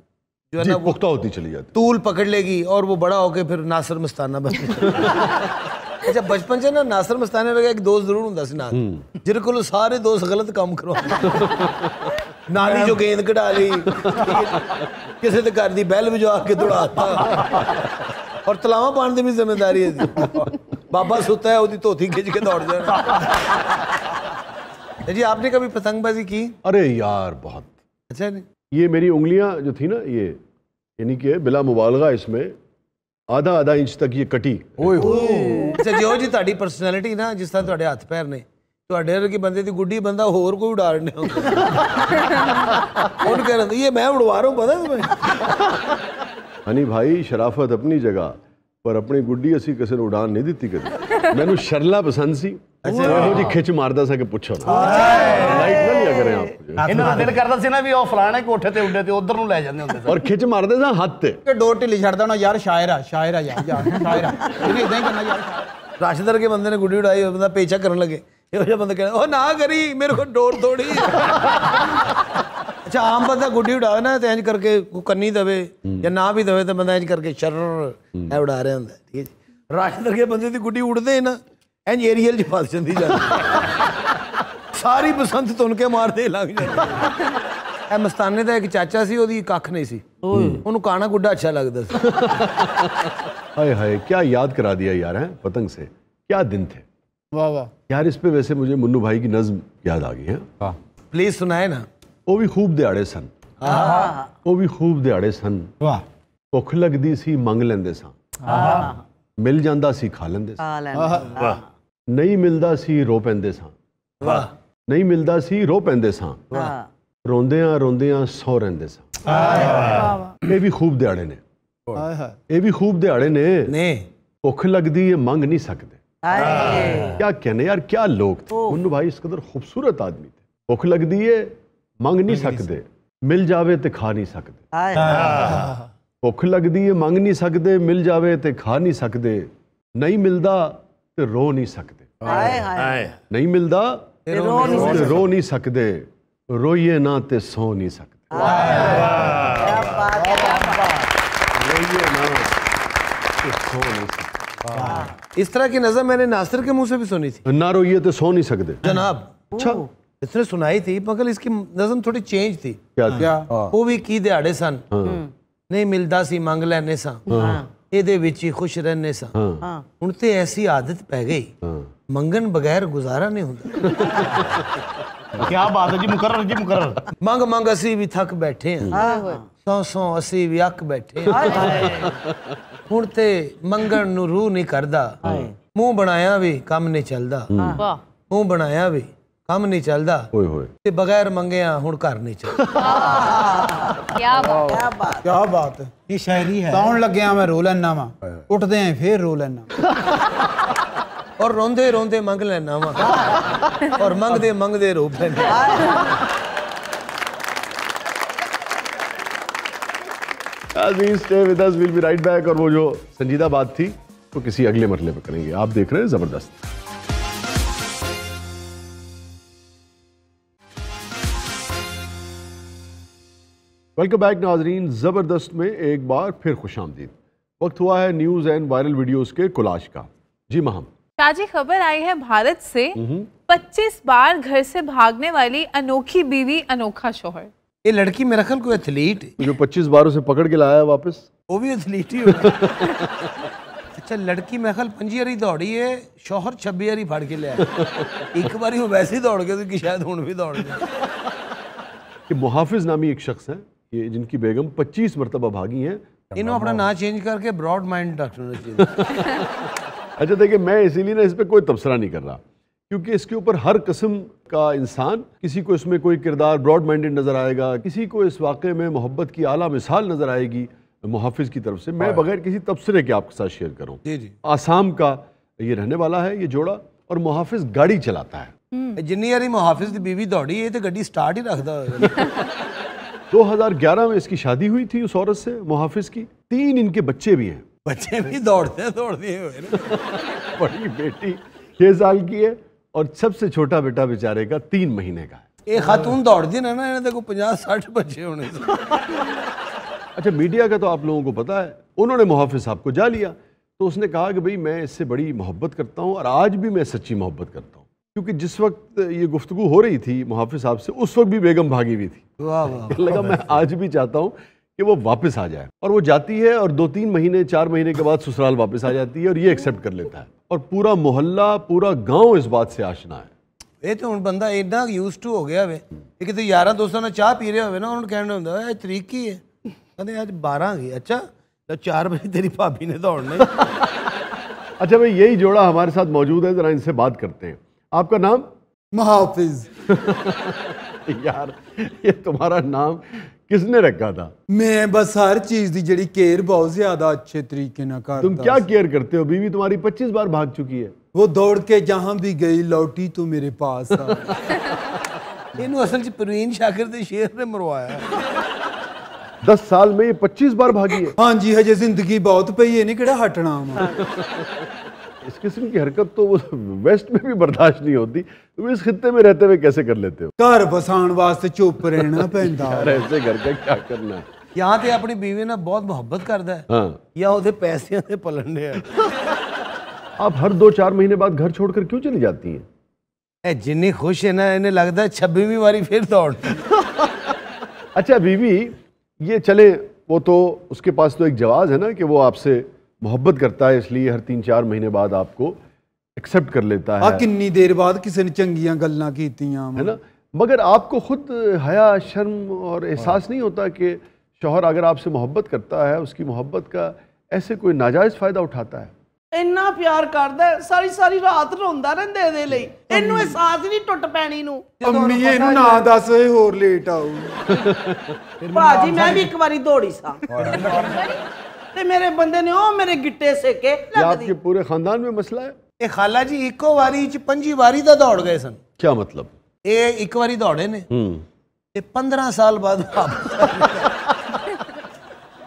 जो है जी ना वो पुख्ता होती चली जाती तूल पकड़ लेगी और वो बड़ा होके ਫਿਰ ਨਾਸਰ ਮਸਤਾਨਾ ਬਣ ਅੱਛਾ ਬਚਪਨ ਚ ਨਾ ਨਾਸਰ ਮਸਤਾਨੇ ਵਰਗਾ ਇੱਕ ਦੋਸਤ ਜ਼ਰੂਰ ਹੁੰਦਾ ਸੀ ਨਾਲ ਜਿਹਦੇ ਕੋਲ ਸਾਰੇ ਦੋਸਤ ਗਲਤ ਕੰਮ ਕਰਵਾਉਂਦੇ ਨਾਲੀ ਜੋ ਗੇਂਦ ਕਢਾ ਲਈ ਕਿਸੇ ਦੇ ਘਰ ਦੀ ਬੈਲ ਵਜਾ ਕੇ ਦੌੜਾਤਾ ਔਰ ਤਲਾਵਾ ਪਾਣ ਦੀ ਵੀ ਜ਼ਿੰਮੇਵਾਰੀ ਹੈ ਜੀ ਬਾਬਾ ਸੁੱਤਾ ਹੈ ਉਹਦੀ ਧੋਤੀ ਖਿੱਚ ਕੇ ਦੌੜ ਜਾਣਾ जी आपने कभी पतंगबाजी की अरे यार बहुत अच्छा नहीं ये मेरी उंगलियां जो थी ना ये यानी कि बिला मुबालगा इसमें आधा आधा इंच तक ये कटी ਅੱਛਾ ਜਿਉਂ ਜੀ ਤੁਹਾਡੀ ਪਰਸਨੈਲਿਟੀ ਨਾ ਜਿਸ ਤਰ੍ਹਾਂ ਤੁਹਾਡੇ ਹੱਥ ਪੈਰ ਨੇ ਤੁਹਾਡੇ ਵਰਗੇ ਬੰਦੇ ਦੀ ਗੁੱਡੀ ਬੰਦਾ ਹੋਰ ਕੋਈ ਉਡਾ ਰਿਹਾ ਹੁੰਦਾ ਉਹਨ ਕਹਿ ਇਹ ਮੈਂ ਉਡਵਾ ਰਹਾ ਪਤਾ ਤੁਹਾਨੂੰ? ਹਨੀ ਭਾਈ ਸ਼ਰਾਫਤ ਆਪਣੀ ਜਗ੍ਹਾ ਪਰ ਆਪਣੀ ਗੁੱਡੀ ਅਸੀਂ ਕਿਸੇ ਨੂੰ ਉਡਾਨ ਨਹੀਂ ਦਿੱਤੀ ਕਦੇ। ਮੈਨੂੰ ਸ਼ਰਲਾ ਪਸੰਦ ਸੀ। ਉਹ ਜੀ ਖਿੱਚ ਮਾਰਦਾ ਸੀ ਕਿ ਪੁੱਛੋ ਲਾਈਕ ਨਾ ਲਿਆ ਕਰੇ ਆਪ। ਇਹਨਾਂ ਦਿਲ ਕਰਦਾ ਸੀ ਨਾ ਵੀ ਉਹ ਫਲਾਣੇ ਕੋਠੇ ਤੇ ਉੱਡੇ ਤੇ ਉਧਰ ਨੂੰ ਲੈ ਜਾਂਦੇ ਹੁੰਦੇ ਸੀ। ਔਰ ਖਿੱਚ ਮਾਰਦੇ ਸਾਂ ਹੱਥ ਤੇ। ਕਿ ਡੋਰ ਢਿੱਲੀ ਛੱਡਦਾ ਉਹਨਾਂ ਯਾਰ ਸ਼ਾਇਰ ਆ ਸ਼ਾਇਰ ਆ ਯਾਰ ਸ਼ਾਇਰ ਆ। ਇਹ ਇਦਾਂ ਹੀ ਕਰਨਾ ਯਾਰ। ਰਾਸ਼ਦਰ ਕੇ ਬੰਦੇ ਨੇ ਗੁੱਡੀ ਉਡਾਈ ਬੰਦਾ ਪੇਚਾ ਕਰਨ ਲੱਗੇ। ਇਹੋ ਜਿਹਾ ਬੰਦਾ ਕਹਿੰਦਾ ਉਹ ਨਾ ਕਰੀ ਮੇਰੇ ਕੋਲ ਡੋਰ ਥੋੜੀ ਅੱਛਾ ਆਮ ਬੰਦਾ ਗੁੱਡੀ ਉਡਾਵੇ ਨਾ ਤੇ ਇੰਜ ਕਰਕੇ ਉਹ ਕੰਨੀ ਦਵੇ ਜਾਂ ਨਾ ਵੀ ਦਵੇ ਤਾਂ ਬੰਦਾ ਇੰਜ ਕਰਕੇ ਸ਼ਰ ਐ ਉਡਾ ਰਿਹਾ ਹੁੰਦਾ ਠੀਕ ਹੈ ਜੀ ਰਾਸ਼ਦਰ ਕੇ ਬੰਦੇ ਦੀ ਗੁੱਡੀ ਉਡਦੇ ਨਾ ਇੰਜ ਏਰੀਅਲ ਚ ਫਸ ਜਾਂਦੀ ਜਾਂਦੀ ਸਾਰੀ ਬਸੰਤ ਤੁਨ ਕੇ ਮਾਰਦੇ ਲੱਗ ਜਾਂਦੇ ਇਹ ਮਸਤਾਨੇ ਦਾ ਇੱਕ ਚਾਚਾ ਸੀ ਉਹਦੀ ਕੱਖ ਨਹੀਂ ਸੀ ਉਹਨੂੰ ਕਾਣਾ ਗੁੱਡਾ ਅੱਛਾ ਲੱਗਦਾ ਸੀ हाय हाय क्या याद करा दिया यार है पतंग से क्या दिन थे ਵਾਹ ਵਾਹ यार इस पे वैसे मुझे मुन्नू भाई की नज्म याद आ गई है ਪਲੀਜ਼ ਸੁਣਾਏ ਨਾ ਉਹ ਵੀ ਖੂਬ ਦਿਹਾੜੇ ਸਨ ਉਹ ਵੀ ਖੂਬ ਦਿਹਾੜੇ ਸਨ ਵਾਹ ਭੁੱਖ ਲੱਗਦੀ ਸੀ ਮੰਗ ਲੈਂਦੇ ਸਾਂ ਮਿਲ ਜਾਂਦਾ ਸੀ ਖਾ ਲੈਂਦੇ ਸਾਂ खा लेना ਨਹੀਂ ਮਿਲਦਾ ਸੀ ਰੋ ਪੈਂਦੇ ਸਾਂ ਵਾਹ ਨਹੀਂ ਮਿਲਦਾ ਸੀ ਰੋ ਪੈਂਦੇ ਸਾਂ हाँ ਰੋਂਦਿਆਂ ਰੋਂਦਿਆਂ ਸੌ ਰਹਿੰਦੇ ਸਾਂ ਇਹ ਵੀ ਖੂਬ ਦਿਹਾੜੇ ਨੇ ਹਾਏ ਹਾਏ ਇਹ ਵੀ ਖੂਬ ਦਿਹਾੜੇ ਨੇ ਨੇ ਭੁੱਖ ਲੱਗਦੀ ਹੈ ਮੰਗ ਨਹੀਂ ਸਕਦੇ क्या कहने यार क्या लोग थे मुन्नू भाई इस कदर खूबसूरत आदमी थे भुख लगदी है मंग नहीं सकते मिल जावे ते खा नहीं सकते ਭੁੱਖ ਲੱਗਦੀ ਹੈ ਮੰਗ ਨਹੀਂ ਸਕਦੇ ਮਿਲ ਜਾਵੇ ਤੇ ਖਾ ਨਹੀਂ ਸਕਦੇ ਨਹੀਂ ਮਿਲਦਾ ਤੇ ਰੋ ਨਹੀਂ ਸਕਦੇ ਹਾਏ ਹਾਏ ਨਹੀਂ ਮਿਲਦਾ ਤੇ ਰੋ ਨਹੀਂ ਸਕਦੇ ਰੋਈਏ ਨਾ ਤੇ ਸੌ ਨਹੀਂ ਸਕਦੇ ਰੋਈਏ ਨਾ ਤੇ ਸੌ ਨਹੀਂ ਸਕਦੇ इस तरह की नजर मैंने नासिर के मुंह से भी सुनी थी ਨਾ ਰੋਈਏ ਤੇ ਸੌ ਨਹੀਂ ਸਕਦੇ जनाब अच्छा इसने सुनाई थी मगर इसकी नज़म थोड़ी चेंज थी क्या क्या ਉਹ ਵੀ ਕੀ ਦਿਹਾੜੇ ਸਨ ਨਹੀਂ ਮਿਲਦਾ ਸੀ ਮੰਗ ਲੈਨੇ ਸਾਂ ਇਹਦੇ ਵਿੱਚ ਹੀ ਖੁਸ਼ ਰਹਿੰਦੇ ਸਾਂ ਹਾਂ ਹੁਣ ਤੇ ਐਸੀ ਆਦਤ ਪੈ ਗਈ ਹਾਂ ਮੰਗਣ ਬਗੈਰ ਗੁਜ਼ਾਰਾ ਨਹੀਂ ਹੁੰਦਾ ਕੀ ਬਾਤ ਹੈ ਜੀ ਮੁਕਰਰ ਜੀ ਮੁਕਰਰ ਮੰਗ ਮੰਗ ਅਸੀਂ ਵੀ ਥੱਕ ਬੈਠੇ ਹਾਂ ਸੌ ਸੌ ਅਸੀਂ ਵੀ ਅੱਕ ਬੈਠੇ ਹਾਂ ਹੁਣ ਤੇ ਮੰਗਣ ਨੂੰ ਰੂਹ ਨਹੀਂ ਕਰਦਾ। ਮੂੰਹ ਬਣਾਇਆ ਵੀ ਕੰਮ ਨਹੀਂ ਚੱਲਦਾ। ਵਾਹ। ਮੂੰਹ ਬਣਾਇਆ ਵੀ ਕੰਮ ਨਹੀਂ ਚੱਲਦਾ। ਓਏ ਹੋਏ। ਤੇ ਬਗੈਰ ਮੰਗਿਆ ਹੁਣ ਘਰ ਨਹੀਂ ਚੱਲਦਾ। ਕੀ ਬਾਤ। ਮੈਂ ਰੋ ਲੈਣਾ ਵਾ। ਉੱਠਦੇ ਆਂ ਫੇਰ ਰੋ ਲੈਣਾ ਔਰ ਰੋਂਦੇ ਰੋਂਦੇ ਮੰਗ ਲੈਣਾ ਵਾ। ਔਰ ਮੰਗਦੇ ਮੰਗਦੇ ਰੋ ਪੈਂਦੇ। Stay with us will be right back और वो जो संजीदा बात थी वो किसी अगले मरले पर करेंगे। आप देख रहे हैं ज़बरदस्त। वेलकम बैक नाजरीन ज़बरदस्त में एक बार फिर खुश आमदीद। वक्त हुआ है न्यूज़ एंड वायरल वीडियोस के कोलाश का। जी महम। ताजी खबर आई है भारत से 25 बार घर से भागने वाली अनोखी बीवी अनोखा शोहर। ये लड़की मेरा ख्याल कोई एथलीट जो 25 बार उसे पकड़ के लाया है वापस। वो भी एथलीट ही अच्छा लड़की मेरे ख्याल पंजी वारी दौड़ी है शौहर छब्बी वारी फड़ के लिया एक बारी वो वैसे ही दौड़ गए तो कि शायद हुन भी दौड़ गया। कि मुहाफिज नामी एक शख्स है ये जिनकी बेगम 25 मरतबा भागी हैं। इन्हों अपना नाम चेंज करके ब्रॉड माइंड डॉक्टर अच्छा देखिए मैं इसीलिए ना इस पर कोई तबसरा नहीं कर रहा। क्योंकि इसके ऊपर हर किस्म का इंसान किसी को इसमें कोई किरदार ब्रॉड माइंडेड नज़र आएगा किसी को इस वाक़े में मोहब्बत की आला मिसाल नज़र आएगी मुहाफिज की तरफ़ से। मैं बगैर किसी तबसरे के आपके साथ शेयर करूँ। जी जी। आसाम का ये रहने वाला है ये जोड़ा और मुहाफिज गाड़ी चलाता है। जिन्नी वारी मुहाफिज की बीवी दौड़ी है तो गड्डी स्टार्ट ही रखता होगा। 2011 में इसकी शादी हुई थी उस औरत से मुहाफिज की। तीन इनके बच्चे भी हैं। बच्चे भी दौड़ते हैं दौड़ते हुए बड़ी बेटी छः साल की है। और सबसे छोटा बेटा बेचारे का तीन महीने का है। ये खातून दौड़ती ना ना इन्हें देखो पचास साठ बच्चे होने से। अच्छा मीडिया का तो आप लोगों को पता है उन्होंने मुहाफिज साहब को जा लिया। तो उसने कहा कि भाई मैं इससे बड़ी मोहब्बत करता हूँ और आज भी मैं सच्ची मोहब्बत करता हूँ। क्योंकि जिस वक्त ये गुफ्तु हो रही थी मुहाफिज साहब से उस वक्त भी बेगम भागी हुई थी। लगा मैं आज भी चाहता हूँ कि वो वापस आ जाए। और वो जाती है और दो तीन महीने चार महीने के बाद ससुराल वापस आ जाती है और ये एक्सेप्ट कर लेता है। और पूरा मोहल्ला पूरा गांव इस बात से आशना है ਇਹ ਤੇ ਹੁਣ ਬੰਦਾ ਇੰਨਾ ਯੂਜ਼ ਟੂ ਹੋ ਗਿਆ ਵੇ ਇਹ ਕਿਤੇ ਯਾਰਾਂ ਦੋਸਤਾਂ ਨਾਲ ਚਾਹ ਪੀ ਰਿਹਾ ਹੋਵੇ ਨਾ ਉਹਨਾਂ ਨੂੰ ਕਹਿਣਾ ਹੁੰਦਾ ਇਹ ਤਰੀਕ ਕੀ ਹੈ ਕਹਿੰਦੇ ਅੱਜ 12 ਗਈ ਅੱਛਾ ਤਾਂ 4 ਵਜੇ ਤੇਰੀ ਭਾਬੀ ਨੇ ਦੌੜਨੇ अच्छा भाई यही जोड़ा हमारे साथ मौजूद है जरा इनसे बात करते हैं आपका नाम ਮੁਹਾਫਿਜ਼ यार ये तुम्हारा नाम किसने रखा था ਮੈਂ ਬਸ ਹਰ ਚੀਜ਼ ਦੀ ਜਿਹੜੀ ਕੇਅਰ ਬਹੁਤ ਜ਼ਿਆਦਾ ਅੱਛੇ ਤਰੀਕੇ ਨਾਲ ਕਰਦਾ तुम क्या केयर करते हो बीवी तुम्हारी 25 बार भाग चुकी है वो दौड़ के जहां भी गई लौटी तो मेरे पास आ ਇਹਨੂੰ ਅਸਲ 'ਚ ਪ੍ਰਵੀਨ ਸ਼ਾਕਿਰ ਦੇ ਸ਼ੇਰ ਨੇ ਮਰਵਾਇਆ दस साल में ये 25 बार भागी है हाँ जी हजे जिंदगी बहुत पई है नहीं केड़ा हटना वा इस किस्म की हरकत तो वो वेस्ट में भी बर्दाश्त नहीं होती तुम इस खत्ते में रहते हुए कैसे कर लेते हो ਘਰ ਬਸਾਉਣ ਵਾਸਤੇ ਚੁੱਪ ਰਹਿਣਾ ਪੈਂਦਾ यार ऐसे घर का क्या करना है ਜਾਂ ਤੇ ਆਪਣੀ ਬੀਵੀ ਨਾਲ ਬਹੁਤ ਮੁਹੱਬਤ ਕਰਦਾ ਹੈ हाँ ਜਾਂ ਉਹਦੇ ਪੈਸਿਆਂ ਤੇ ਪਲਣ ਡਿਆ आप हर दो चार महीने बाद घर छोड़कर क्यों चली जाती हैं ਇਹ ਜਿੰਨੀ ਖੁਸ਼ ਹੈ ਨਾ ਇਹਨੇ ਲੱਗਦਾ 26ਵੀਂ ਵਾਰੀ ਫਿਰ ਦੌੜਨਾ अच्छा बीवी ये चले वो तो उसके पास तो एक जवाब है ना कि वो आपसे मोहब्बत करता है इसलिए हर तीन चार महीने बाद आपको एक्सेप्ट कर लेता ਆ है ਕਿੰਨੀ ਦੇਰ ਬਾਅਦ ਕਿਸੇ ਨੇ ਚੰਗੀਆਂ ਗੱਲਾਂ ਕੀਤੀਆਂ है ਵਾ ना मगर आपको खुद हया शर्म और एहसास नहीं होता कि शौहर अगर आपसे मोहब्बत करता है उसकी मोहब्बत का ऐसे कोई नाजायज़ फ़ायदा उठाता है ਇੰਨਾ ਪਿਆਰ ਕਰਦਾ ਹੈ, ਸਾਰੀ ਸਾਰੀ ਰਾਤ ਰੋਂਦਾ ਰਹਿੰਦਾ ਇਹਦੇ ਲਈ ਇਹਨੂੰ ਅਹਿਸਾਸ ਹੀ ਨਹੀਂ ਟੁੱਟ ਪੈਣੀ ਨੂੰ ਅੰਮੀ ਇਹਨੂੰ ਨਾ ਦੱਸ ਇਹ ਹੋਰ ਲੇਟ ਆਊ ਭਾਜੀ ਮੈਂ ਵੀ ਇੱਕ ਵਾਰੀ ਦੌੜੀ ਸਾਂ ਤੇ ਮੇਰੇ ਬੰਦੇ ਨੇ ਉਹ ਮੇਰੇ ਗਿੱਟੇ ਸੇਕੇ ये आपके पूरे खानदान में मसला है ਇਹ ਖਾਲਾ ਜੀ ਇੱਕੋ ਵਾਰੀ ਚ ਪੰਜੀ ਵਾਰੀ ਦਾ ਦੌੜ ਗਏ ਸਨ क्या मतलब ਇਹ ਇੱਕ ਵਾਰੀ ਦੌੜੇ ਨੇ हम्म ਤੇ 15 ਸਾਲ ਬਾਅਦ ਵਾਪਸ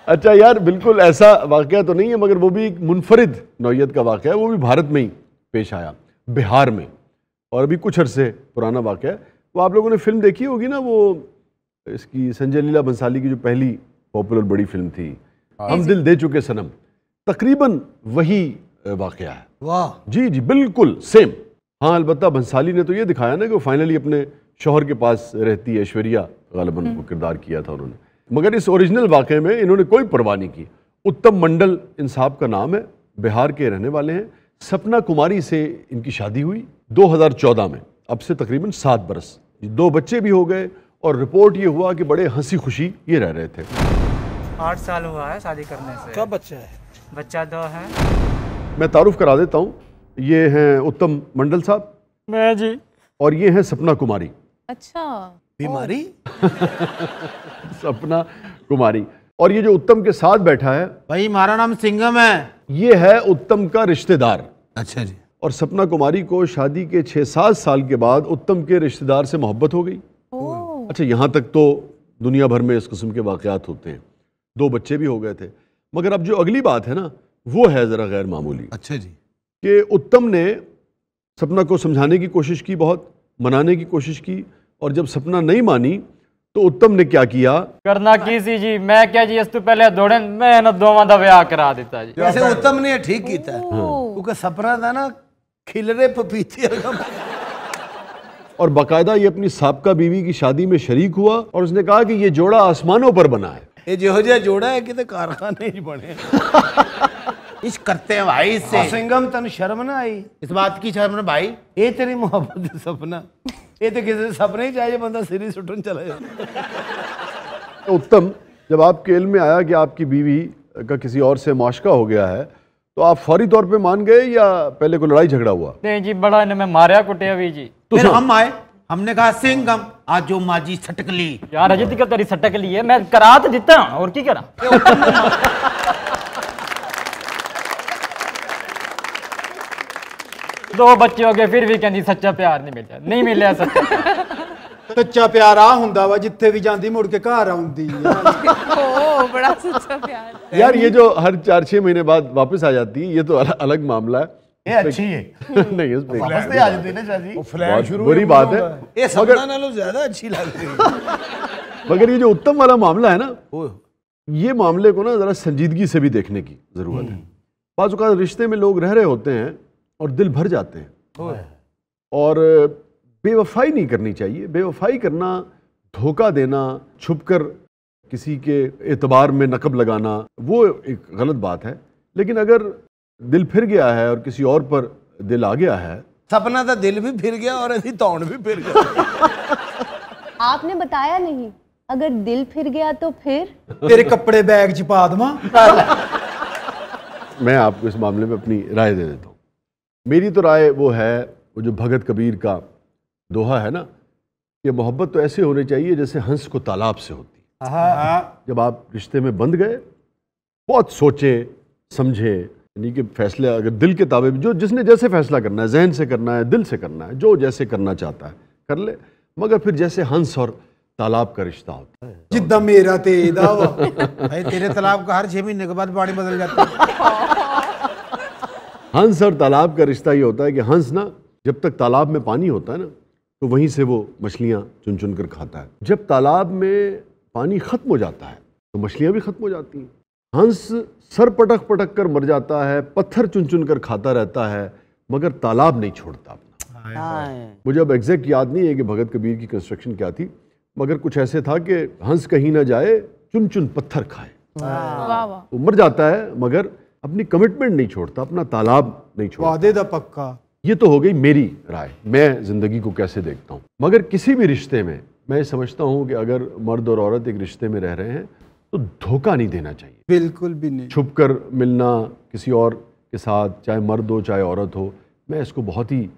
अच्छा यार बिल्कुल ऐसा वाकया तो नहीं है मगर वो भी एक मुनफरद नौयत का वाकया है वो भी भारत में ही पेश आया बिहार में और अभी कुछ अरसे पुराना वाकया है वो आप लोगों ने फिल्म देखी होगी ना वो इसकी संजय लीला बंसाली की जो पहली पॉपुलर बड़ी फिल्म थी हम दिल दे चुके सनम। तकरीबन वही वाकया है। वाह। जी जी बिल्कुल सेम हाँ अलबत्ता भंसाली ने तो ये दिखाया ना कि वो फाइनली अपने शोहर के पास रहती है ऐश्वर्या गालिबन को किरदार किया था उन्होंने। मगर इस ओरिजिनल वाक़े में इन्होंने कोई परवाह नहीं की। उत्तम मंडल इन साहब का नाम है बिहार के रहने वाले हैं। सपना कुमारी से इनकी शादी हुई 2014 में। अब से तकरीबन सात बरस। दो बच्चे भी हो गए और रिपोर्ट ये हुआ कि बड़े हँसी खुशी ये रह रहे थे। आठ साल हुआ है शादी करने से। कब बच्चा है? बच्चा दो है। मैं तारुफ करा देता हूँ। ये हैं उत्तम मंडल साहब। मैं जी। और ये हैं सपना कुमारी। अच्छा। बीमारी? सपना कुमारी। और ये जो उत्तम के साथ बैठा है भाई हमारा नाम सिंगम है। ये है उत्तम का रिश्तेदार। अच्छा जी। और सपना कुमारी को शादी के छः सात साल के बाद उत्तम के रिश्तेदार से मोहब्बत हो गई। अच्छा यहाँ तक तो दुनिया भर में इस किस्म के वाक़यात होते हैं। दो बच्चे भी हो गए थे। मगर अब जो अगली बात है ना वो है ज़रा गैर मामूली। अच्छा जी। कि उत्तम ने सपना को समझाने की कोशिश की बहुत मनाने की कोशिश की और जब सपना नहीं मानी तो उत्तम ने क्या किया? करना किसी जी? मैं क्या जी इस तो पहले दौड़े मैं ना दोवा दा ब्याह करा देता जी। वैसे उत्तम ने ठीक कीता हाँ। क्योंकि सपना था ना खिलरे पपीते और बकायदा ये अपनी सबका बीवी की शादी में शरीक हुआ और उसने कहा कि ये जोड़ा आसमानों पर बना है। ਜਿਹੋ ਜਿਹਾ ਜੋੜਾ ਹੈ ਕਿਤੇ ਕਾਰਖਾਨੇ 'ਚ ਬਣੇ इश्क करते हैं भाई इससे ਸਿੰਘਮ ਤੈਨੂੰ ਸ਼ਰਮ ਨਾ ਆਈ इस बात की शर्म ना भाई ਇਹ ਤੇਰੀ ਮੁਹੱਬਤ ਦਾ ਸੁਪਨਾ ਇਹ ਤੇ ਕਿਸੇ ਦੇ ਸੁਪਨੇ 'ਚ ਆਏ ਬੰਦਾ ਸਿਰੀ ਸੁੱਟਣ ਚਲਾ ਜਾਂਦਾ तो उत्तम जब आपके इल्म में आया कि आपकी बीवी का किसी और से माशका हो गया है तो आप फौरी तौर पे मान गए या पहले कोई लड़ाई झगड़ा हुआ नहीं जी बड़ा इन्हें मैं मारिया कुटिया भी जी फिर हम आए हमने कहा सिंगम आज जो माजी सटकली यार अजित का तेरी सटकली है? मैं करा तो जीता और की करा? दो बच्चे हो गए फिर भी कहती सच्चा प्यार नहीं मिले नहीं मिले सच्चा सच्चा प्यार आ हुंदा वा जिथे भी जांदी मुड़ के घर आउंदी ओ बड़ा सच्चा प्यार। यार ये जो हर चार छह महीने बाद वापस आ जाती है ये तो अलग मामला है। नहीं बात है। मगर ये जो उत्तम वाला मामला है ना ये मामले को ना जरा संजीदगी से भी देखने की ज़रूरत है। बाजुकात रिश्ते में लोग रह रहे होते हैं और दिल भर जाते हैं। और बेवफाई नहीं करनी चाहिए। बेवफाई करना धोखा देना छुप कर किसी के एतबार में नकब लगाना वो एक गलत बात है। लेकिन अगर दिल फिर गया है और किसी और पर दिल आ गया है। सपना था दिल भी फिर गया और अभी तौड़ भी फिर गया। आपने बताया नहीं अगर दिल फिर गया तो फिर? तेरे कपड़े बैग छिपा दमा मैं आपको इस मामले में अपनी राय दे देता हूँ। मेरी तो राय वो है वो जो भगत कबीर का दोहा है ना कि मोहब्बत तो ऐसे होनी चाहिए जैसे हंस को तालाब से होती हाँ। जब आप रिश्ते में बंध गए बहुत सोचे समझे यानी कि फैसले अगर दिल के ताबे जो जिसने जैसे फैसला करना है जहन से करना है दिल से करना है जो जैसे करना चाहता है कर ले। मगर फिर जैसे हंस और तालाब का रिश्ता होता है। जिदा मेरा ते भाई तेरे तालाब का हर छह महीने के बाद पानी बदल जाता है। हंस और तालाब का रिश्ता ये होता है कि हंस ना जब तक तालाब में पानी होता है ना तो वहीं से वो मछलियाँ चुन चुन कर खाता है। जब तालाब में पानी ख़त्म हो जाता है तो मछलियाँ भी ख़त्म हो जाती हैं। हंस सर पटक पटक कर मर जाता है पत्थर चुन चुन कर खाता रहता है मगर तालाब नहीं छोड़ता अपना। हाँ। मुझे अब एग्जैक्ट याद नहीं है कि भगत कबीर की कंस्ट्रक्शन क्या थी मगर कुछ ऐसे था कि हंस कहीं ना जाए चुन चुन पत्थर खाए। हाँ। वो मर जाता है मगर अपनी कमिटमेंट नहीं छोड़ता अपना तालाब नहीं छोड़ता। पक्का। ये तो हो गई मेरी राय मैं ज़िंदगी को कैसे देखता हूँ। मगर किसी भी रिश्ते में मैं समझता हूँ कि अगर मर्द और औरत एक रिश्ते में रह रहे हैं तो धोखा नहीं देना चाहिए। बिल्कुल भी नहीं। छुप कर मिलना किसी और के साथ चाहे मर्द हो चाहे औरत हो मैं इसको बहुत ही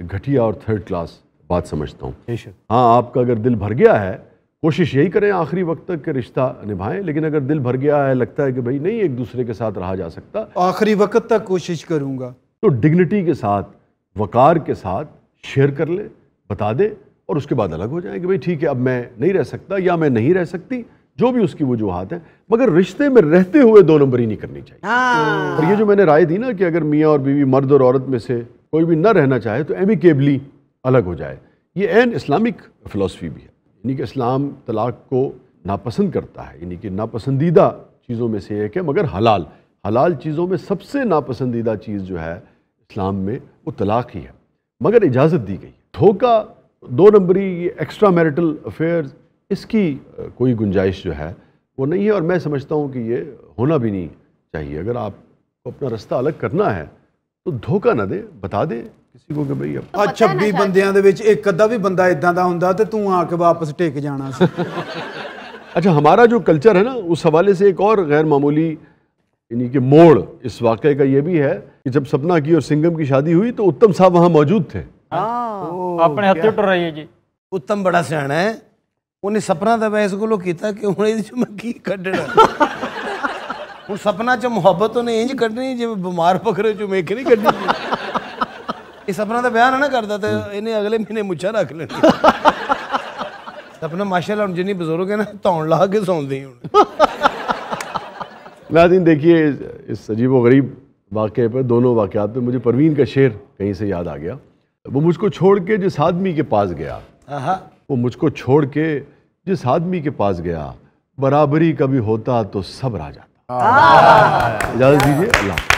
घटिया और थर्ड क्लास बात समझता हूँ। हाँ आपका अगर दिल भर गया है कोशिश यही करें आखिरी वक्त तक के रिश्ता निभाएँ लेकिन अगर दिल भर गया है लगता है कि भाई नहीं एक दूसरे के साथ रहा जा सकता। आखिरी वक्त तक कोशिश करूँगा। तो डिग्निटी के साथ वकार के साथ शेयर कर लें बता दें और उसके बाद अलग हो जाए कि भाई ठीक है अब मैं नहीं रह सकता या मैं नहीं रह सकती। जो भी उसकी वजूहत है मगर रिश्ते में रहते हुए दो नंबर ही नहीं करनी चाहिए। और ये जो मैंने राय दी ना कि अगर मियाँ और बीवी मर्द और औरत में से कोई भी ना रहना चाहे तो एमिकेबली अलग हो जाए। ये एन इस्लामिक फ़िलासफ़ी भी है। यानी कि इस्लाम तलाक को नापसंद करता है यानी कि नापसंदीदा चीज़ों में से एक है मगर हलाल। हलाल चीज़ों में सबसे नापसंदीदा चीज़ जो है इस्लाम में वो तलाक ही है। मगर इजाज़त दी गई धोखा दो नंबरी ये एक्स्ट्रा मैरिटल अफेयर्स इसकी अ, कोई गुंजाइश जो है वो नहीं है और मैं समझता हूँ कि ये होना भी नहीं चाहिए अगर आपको अपना रास्ता अलग करना है तो धोखा ना दे बता दे किसी को कि भाई अब ਆ 26 ਬੰਦਿਆਂ ਦੇ ਵਿੱਚ ਇੱਕ ਅੱਧਾ ਵੀ ਬੰਦਾ ਇਦਾਂ ਦਾ ਹੁੰਦਾ ਤੇ ਤੂੰ ਆ ਕੇ ਵਾਪਸ ਟੇਕ ਜਾਣਾ ਸੀ अच्छा हमारा जो कल्चर है ना उस हवाले से एक और गैर मामूली यानी कि मोड़ इस वाक़े का ये भी है कि जब सपना की और सिंगम की शादी हुई तो उत्तम साहब वहाँ मौजूद थे ਆਪਣੇ ਹੱਥੋਂ ਟੁਰ ਰਹੀ ਹੈ ਜੀ ਉੱਤਮ ਬੜਾ ਸਿਆਣਾ ਹੈ ਉਹਨੇ ਸਪਨਾ ਤਾਂ ਵੈਸ ਕੋਲੋਂ ਕੀਤਾ ਕਿ ਹੁਣ ਇਹਦੇ ਚ ਮੈਂ ਕੀ ਕੱਢਣਾ ਹੁਣ ਸਪਨਾ ਚ ਮੁਹੱਬਤ ਉਹਨੇ ਇੰਜ ਕੱਢਣੀ ਜਿਵੇਂ ਬਿਮਾਰ ਬੱਕਰੇ ਚ ਮੇਖ ਨਹੀਂ ਕੱਢਣੀ ਇਹ ਸਪਨਾ ਦਾ ਵਿਆਹ ਨਾ ਨਾ ਕਰਦਾ ਤੇ ਇਹਨੇ ਅਗਲੇ ਮਹੀਨੇ ਮੁੱਛਾਂ ਰੱਖ ਲੈਣੀ ਸਪਨਾ ਮਾਸ਼ਾਅੱਲਾ ਹੁਣ ਜਿੰਨੀ ਬਜ਼ੁਰਗ ਹੈ ਨਾ ਧੌਣ ਲਾ ਕੇ ਸੌਂਦੀ ਹੁਣ नाजिन देखिए इस अजीब व गरीब वाक़े पर दोनों वाक़ात में मुझे परवीन का शेर कहीं से याद आ गया वो मुझको छोड़ के जिस आदमी के पास गया ਆਹਾ वो मुझको छोड़ के जिस आदमी के पास गया बराबरी कभी होता तो सब आ जाता इजाज़त दीजिए अल्लाह।